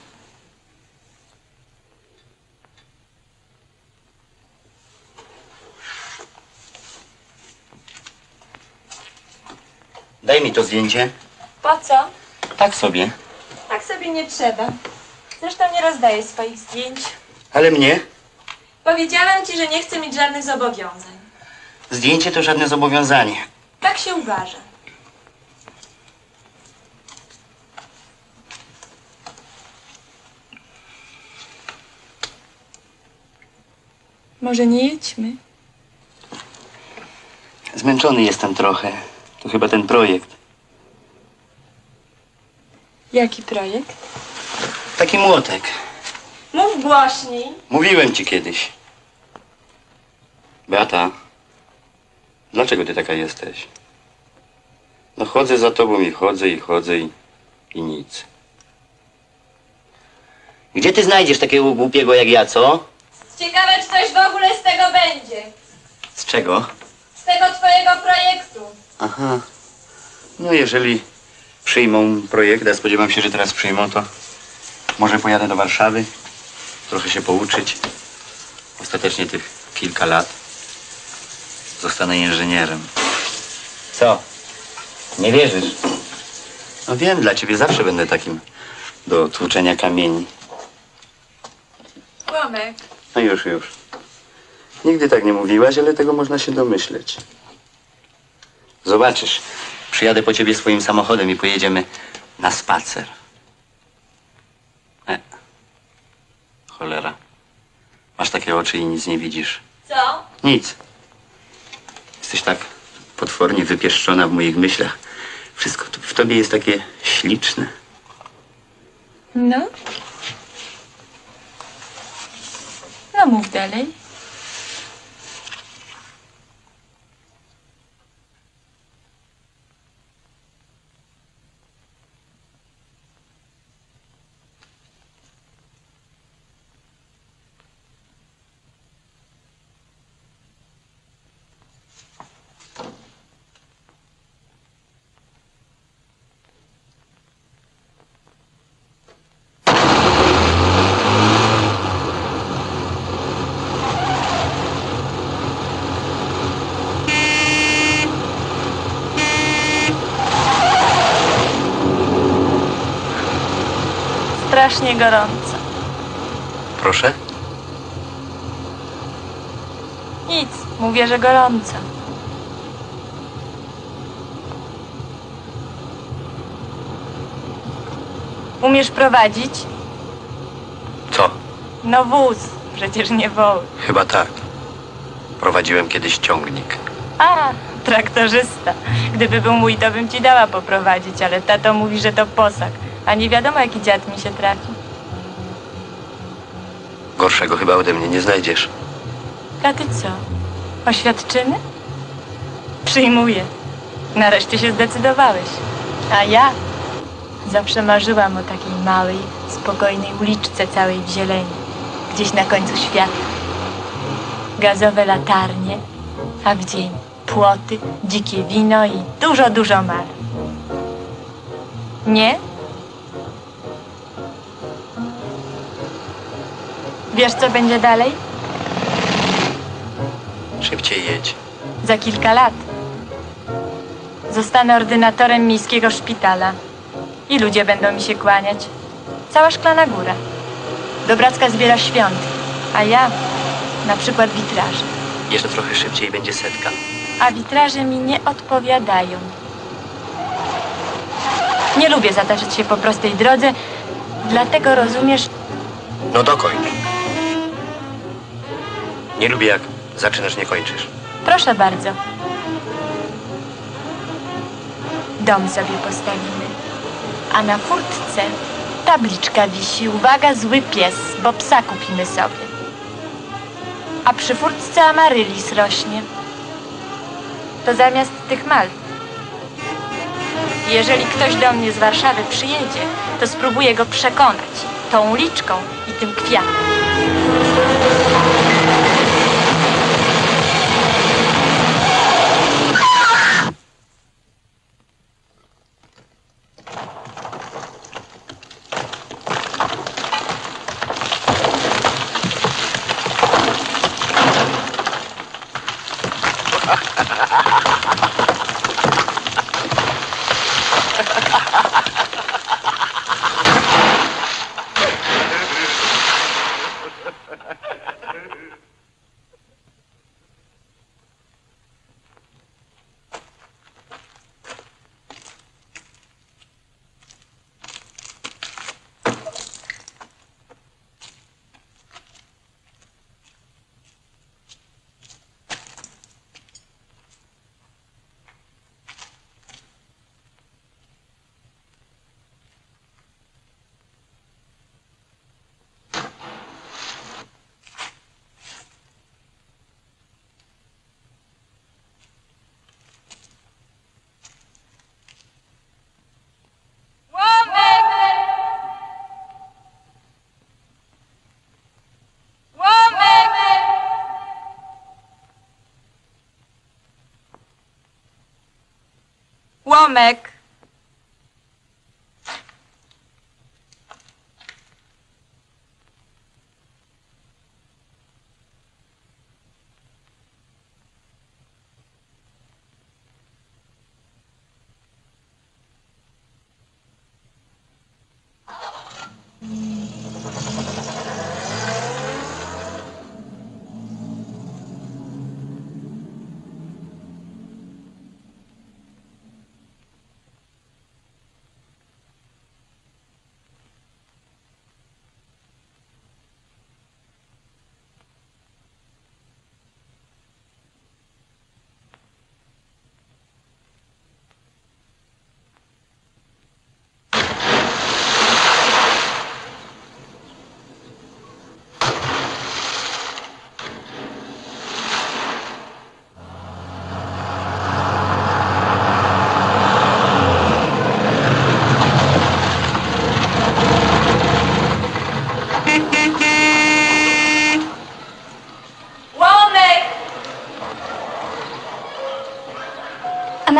Daj mi to zdjęcie. Po co? Tak sobie. Tak sobie nie trzeba. Zresztą nie rozdaję swoich zdjęć. Ale mnie? Powiedziałam ci, że nie chcę mieć żadnych zobowiązań. Zdjęcie to żadne zobowiązanie. Tak się uważa. Może nie jedźmy? Zmęczony jestem trochę. To chyba ten projekt. Jaki projekt? Taki młotek. Mów głośniej. Mówiłem ci kiedyś. Beata, dlaczego ty taka jesteś? No chodzę za tobą i chodzę i chodzę i, i nic. Gdzie ty znajdziesz takiego głupiego jak ja, co? Ciekawe, czy coś w ogóle z tego będzie. Z czego? Z tego twojego projektu. Aha. No jeżeli przyjmą projekt, a spodziewam się, że teraz przyjmą, to może pojadę do Warszawy, trochę się pouczyć. Ostatecznie tych kilka lat zostanę inżynierem. Co? Nie wierzysz? No wiem, dla ciebie zawsze będę takim do tłuczenia kamieni. Łomek. No już, już. Nigdy tak nie mówiłaś, ale tego można się domyśleć. Zobaczysz, przyjadę po ciebie swoim samochodem i pojedziemy na spacer. E. Cholera. Masz takie oczy i nic nie widzisz. Co? Nic. Jesteś tak potwornie wypieszczona w moich myślach. Wszystko w tobie jest takie śliczne. No? No Strasznie gorąco. Proszę? Nic, mówię, że gorąco. Umiesz prowadzić? Co? No wóz, przecież nie woły. Chyba tak. Prowadziłem kiedyś ciągnik. A, traktorzysta. Gdyby był mój, to bym ci dała poprowadzić, ale tato mówi, że to posag. A nie wiadomo, jaki dziad mi się trafi. Gorszego chyba ode mnie nie znajdziesz. A ty co? Oświadczyny? Przyjmuję. Nareszcie się zdecydowałeś. A ja zawsze marzyłam o takiej małej, spokojnej uliczce całej w zieleni, gdzieś na końcu świata. Gazowe latarnie, a w dzień płoty, dzikie wino i dużo, dużo mar. Nie? Wiesz, co będzie dalej? Szybciej jedź. Za kilka lat. Zostanę ordynatorem miejskiego szpitala. I ludzie będą mi się kłaniać. Cała szklana góra. Dobracka zbiera świąt, a ja na przykład witraże. Jeszcze trochę szybciej będzie setka. A witraże mi nie odpowiadają. Nie lubię zataczać się po prostej drodze, dlatego rozumiesz, No dokończ. Nie lubię jak zaczynasz, nie kończysz. Proszę bardzo. Dom sobie postawimy. A na furtce tabliczka wisi. Uwaga, zły pies, bo psa kupimy sobie. A przy furtce amarylis rośnie. To zamiast tych mal. Jeżeli ktoś do mnie z Warszawy przyjedzie, to spróbuję go przekonać tą uliczką i tym kwiatem. Łomek! Łomek!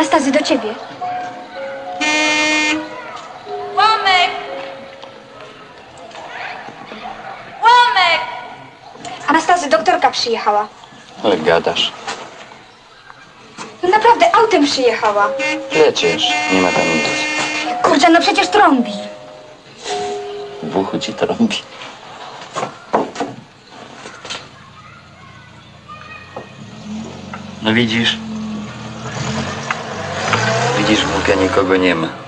Anastazy, do ciebie. Łomek! Łomek! Anastazy, doktorka przyjechała. Ale gadasz. No naprawdę, autem przyjechała. Lecisz, nie ma tam nic. Kurczę, no przecież trąbi. W uchu ci trąbi. No widzisz? Widzisz, w bukę nikogo nie ma.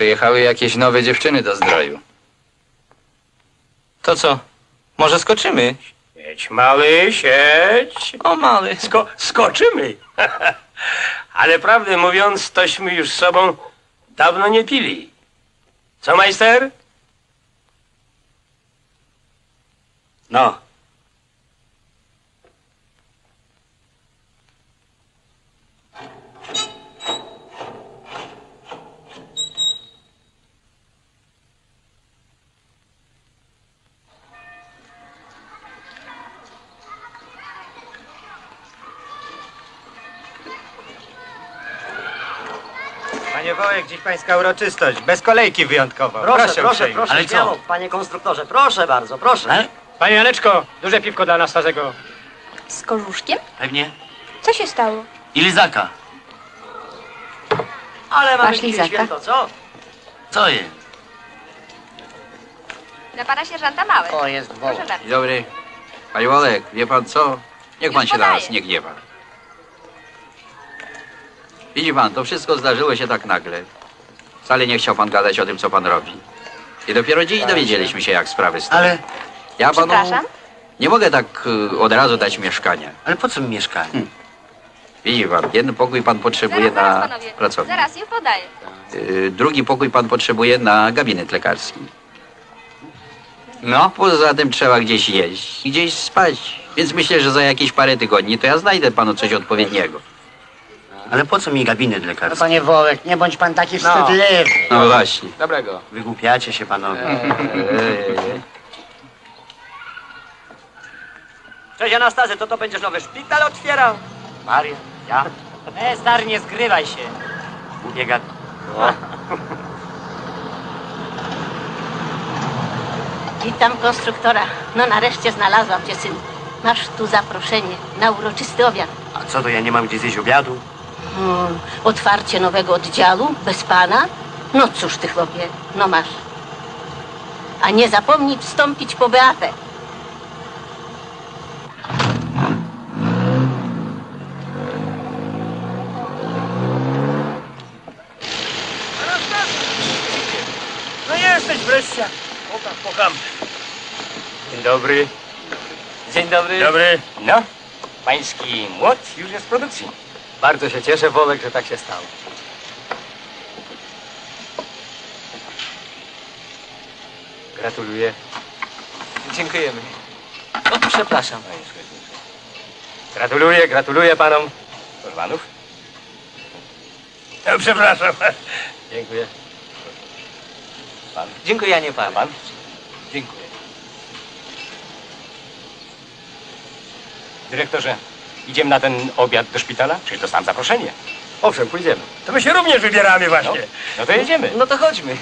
Przyjechały jakieś nowe dziewczyny do zdroju. To co? Może skoczymy? Siedź, mały, siedź. O, mały. Sko skoczymy. Ale prawdę mówiąc, tośmy już z sobą dawno nie pili. Co, majster? No. Panie Wołek, dziś pańska uroczystość. Bez kolejki wyjątkowo. Proszę, proszę, proszę, uprzejmie. proszę śmiało, panie konstruktorze, proszę bardzo, proszę. Panie Janeczko, duże piwko dla Anastazego. Z korzuszkiem? Pewnie. Co się stało? I lizaka. Ale mamy Masz dzisiaj lizaka? święto, co? Co jest? Dla pana sierżanta małe. O, jest woł. Proszę bardzo. Dzień dobry. Panie Wolek, wie pan co? Niech pan Już się na podaję. nas nie gniewa. Widzi pan, to wszystko zdarzyło się tak nagle. Wcale nie chciał pan gadać o tym, co pan robi. I dopiero dziś dowiedzieliśmy się, jak sprawy stoją. Ale... Ja panu Przepraszam? nie mogę tak y, od razu dać mieszkania. Ale po co mi mieszkanie? Widzi pan, jeden pokój pan potrzebuje na pracownię. Zaraz, już podaję. Y, Drugi pokój pan potrzebuje na gabinet lekarski. No, poza tym trzeba gdzieś jeść, i gdzieś spać. Więc myślę, że za jakieś parę tygodni to ja znajdę panu coś odpowiedniego. Ale po co mi gabinet No lekarski? panie Wołek, nie bądź pan taki No. wstydliwy. No właśnie. Dobrego. Wygłupiacie się panowie. Eee, Cześć Anastazy, to to będziesz nowy szpital otwierał? Maria, ja? E, stary, nie zgrywaj się. Mówię gad... Witam konstruktora. No nareszcie znalazłam cię, syn. Masz tu zaproszenie na uroczysty obiad. A co to, ja nie mam gdzie zjeść obiadu? Hmm, otwarcie nowego oddziału bez pana? No cóż ty chłopie, no masz. A nie zapomnij wstąpić po Beatę. No jesteś wreszcie. Pokaż, pokam. Dzień dobry. Dzień dobry. Dobry. No, pański młot już jest w produkcji. Bardzo się cieszę, Wołek, że tak się stało. Gratuluję. Dziękujemy. O, przepraszam. Gratuluję, gratuluję panom. Proszę panów. No, przepraszam. Dziękuję. Pan. Dziękuję, a nie pan. Pan? Dziękuję. Dyrektorze, idziemy na ten obiad do szpitala? Przecież dostałem zaproszenie. Owszem, pójdziemy. To my się również wybieramy właśnie. No to jedziemy. No to chodźmy.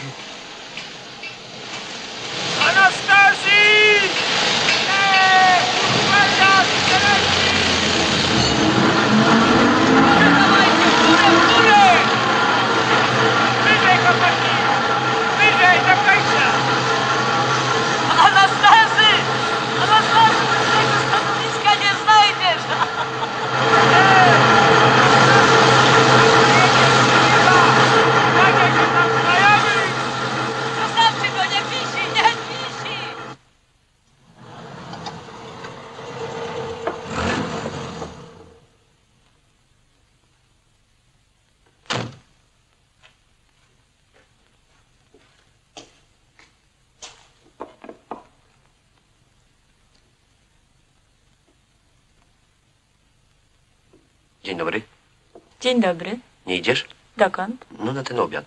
Dzień dobry. Nie idziesz? Dokąd? No na ten obiad.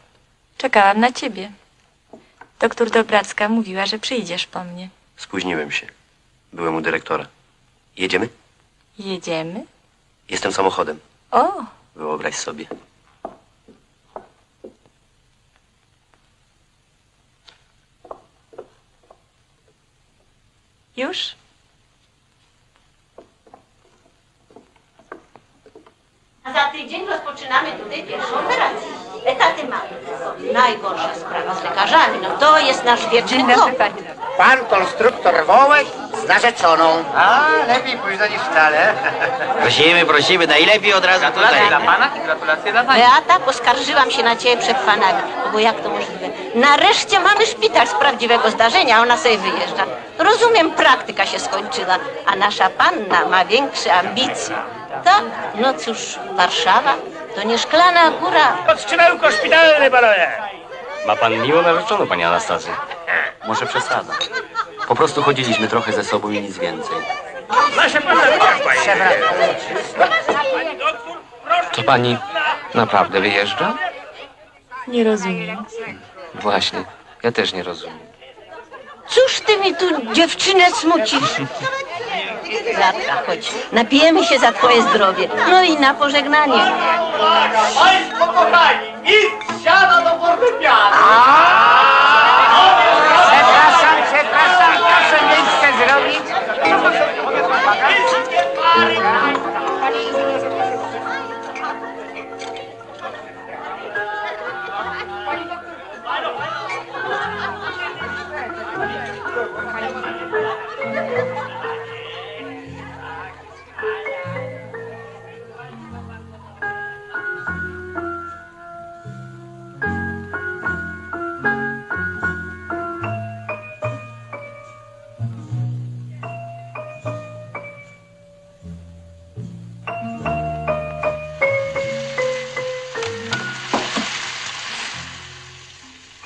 Czekałam na ciebie. Doktor Dobracka mówiła, że przyjdziesz po mnie. Spóźniłem się. Byłem u dyrektora. Jedziemy? Jedziemy? Jestem samochodem. O, Wyobraź sobie. już? A za tydzień rozpoczynamy tutaj pierwszą operację. Etaty mamy. Najgorsza sprawa z lekarzami. No to jest nasz wieczny kłopot. Pan konstruktor Wołek z narzeczoną. A, lepiej późno niż wcale. Prosimy, prosimy, najlepiej od razu tutaj. pana i gratulacje dla Beata, poskarżyłam się na ciebie przed panami. No bo jak to możliwe? Nareszcie mamy szpital z prawdziwego zdarzenia, a ona sobie wyjeżdża. Rozumiem, praktyka się skończyła, a nasza panna ma większe ambicje. Tak? No cóż, Warszawa to nie szklana góra. Odstrzymełko szpitalne, panowie! Ma pan miło narzeczoną, pani Anastazy. Może przesada. Po prostu chodziliśmy trochę ze sobą i nic więcej. Ma się pan. To pani naprawdę wyjeżdża? Nie rozumiem. Właśnie, ja też nie rozumiem. Cóż ty mi tu dziewczynę smucisz? Zatka, chodź. Napijemy się za twoje zdrowie. No i na pożegnanie. Państwo kochani, nic siada do fortepianu. Przepraszam, przepraszam, proszę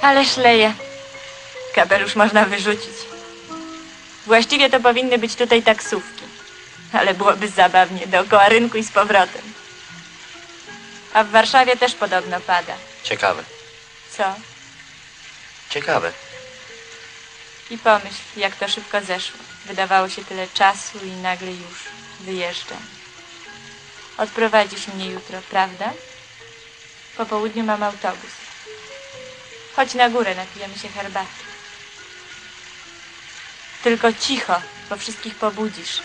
Ale szleje. Kapelusz można wyrzucić. Właściwie to powinny być tutaj taksówki. Ale byłoby zabawnie dookoła rynku i z powrotem. A w Warszawie też podobno pada. Ciekawe, Co? ciekawe. I pomyśl, jak to szybko zeszło. Wydawało się tyle czasu i nagle już wyjeżdżam. Odprowadzisz mnie jutro, prawda? Po południu mam autobus. Chodź na górę, napijemy się herbaty. Tylko cicho, bo wszystkich pobudzisz.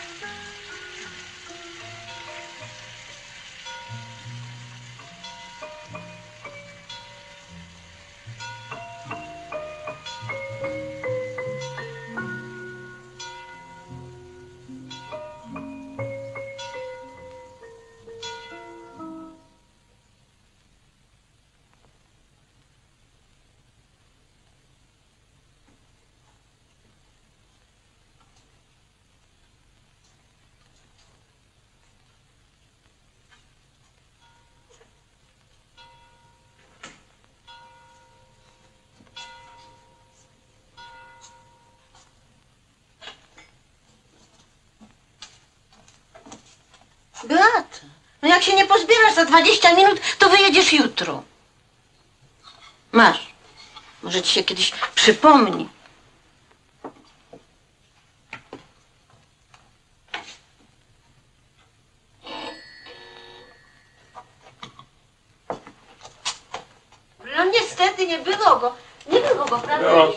No jak się nie pozbierasz za 20 minut, to wyjedziesz jutro. Masz. Może ci się kiedyś przypomni. No niestety nie było go. Nie było go, prawda? No.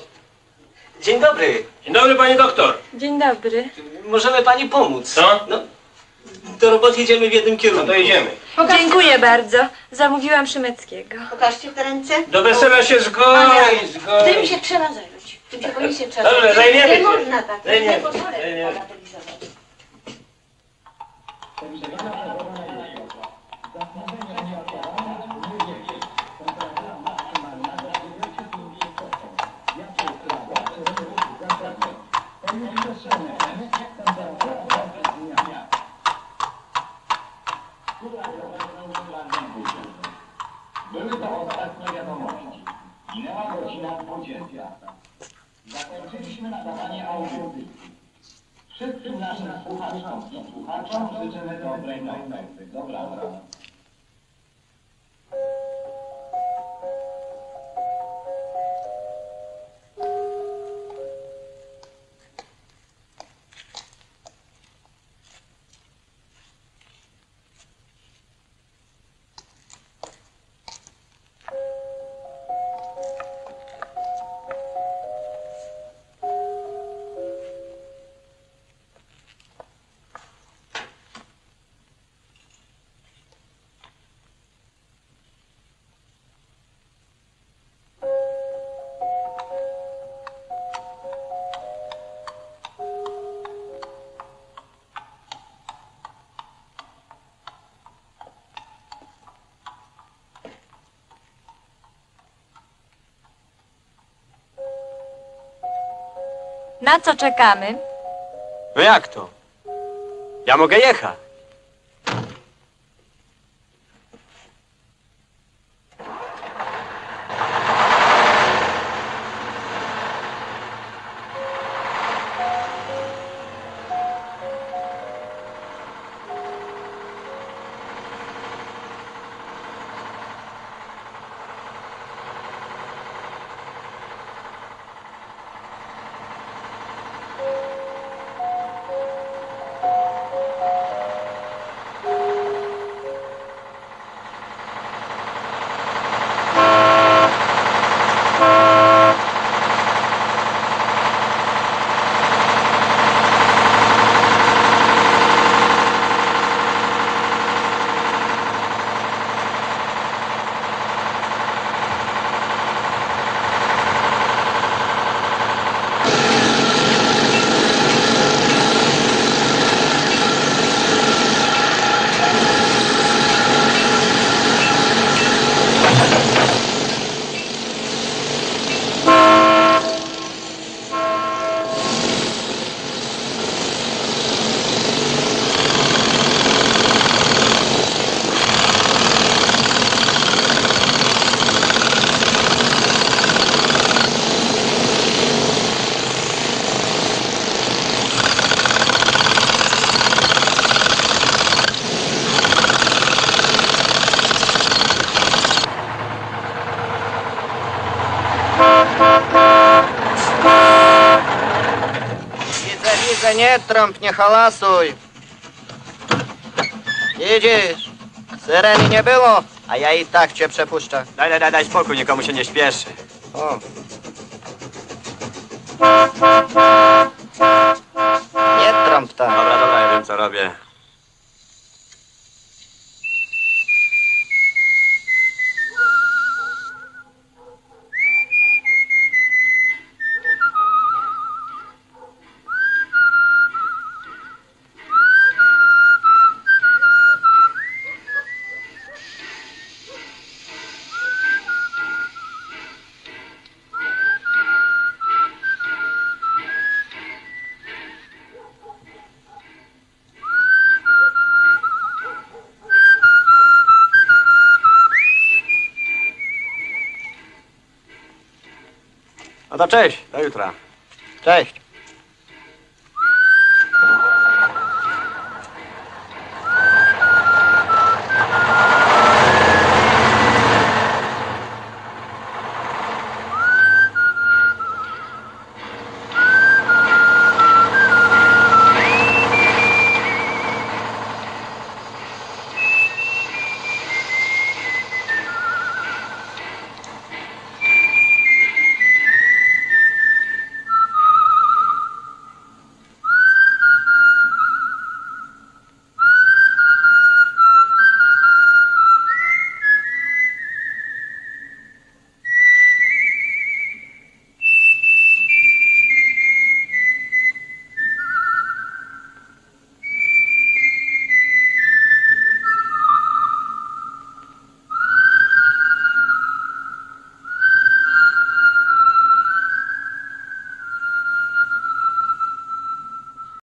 Dzień dobry. Dzień dobry, panie doktor. Dzień dobry. Możemy pani pomóc. Co? No, do roboty jedziemy w jednym kierunku. No to jedziemy. Dziękuję bardzo. Zamówiłam Szymeckiego. Pokażcie te ręce. Do wesela się zgodzi, zgodzi. Tym się trzeba zająć. Tym się komisję trzeba Dobrze, zająć. zajmiemy Nie się. można tak. Zajmiemy. Nie pozwolę Zajmiemy to ostatnie wiadomości. Minęła godzina 20. Zakończyliśmy nadawanie audycji. Wszystkim naszym słuchaczom i słuchaczom życzymy dobrej nocy. Dobranoc. Na co czekamy? No jak to? Ja mogę jechać. Tylko nie hałasuj. Widzisz, syreny nie było, a ja i tak cię przepuszczę. Daj, daj, daj, daj spokój, nikomu się nie śpieszy. No cześć, do jutra. Cześć.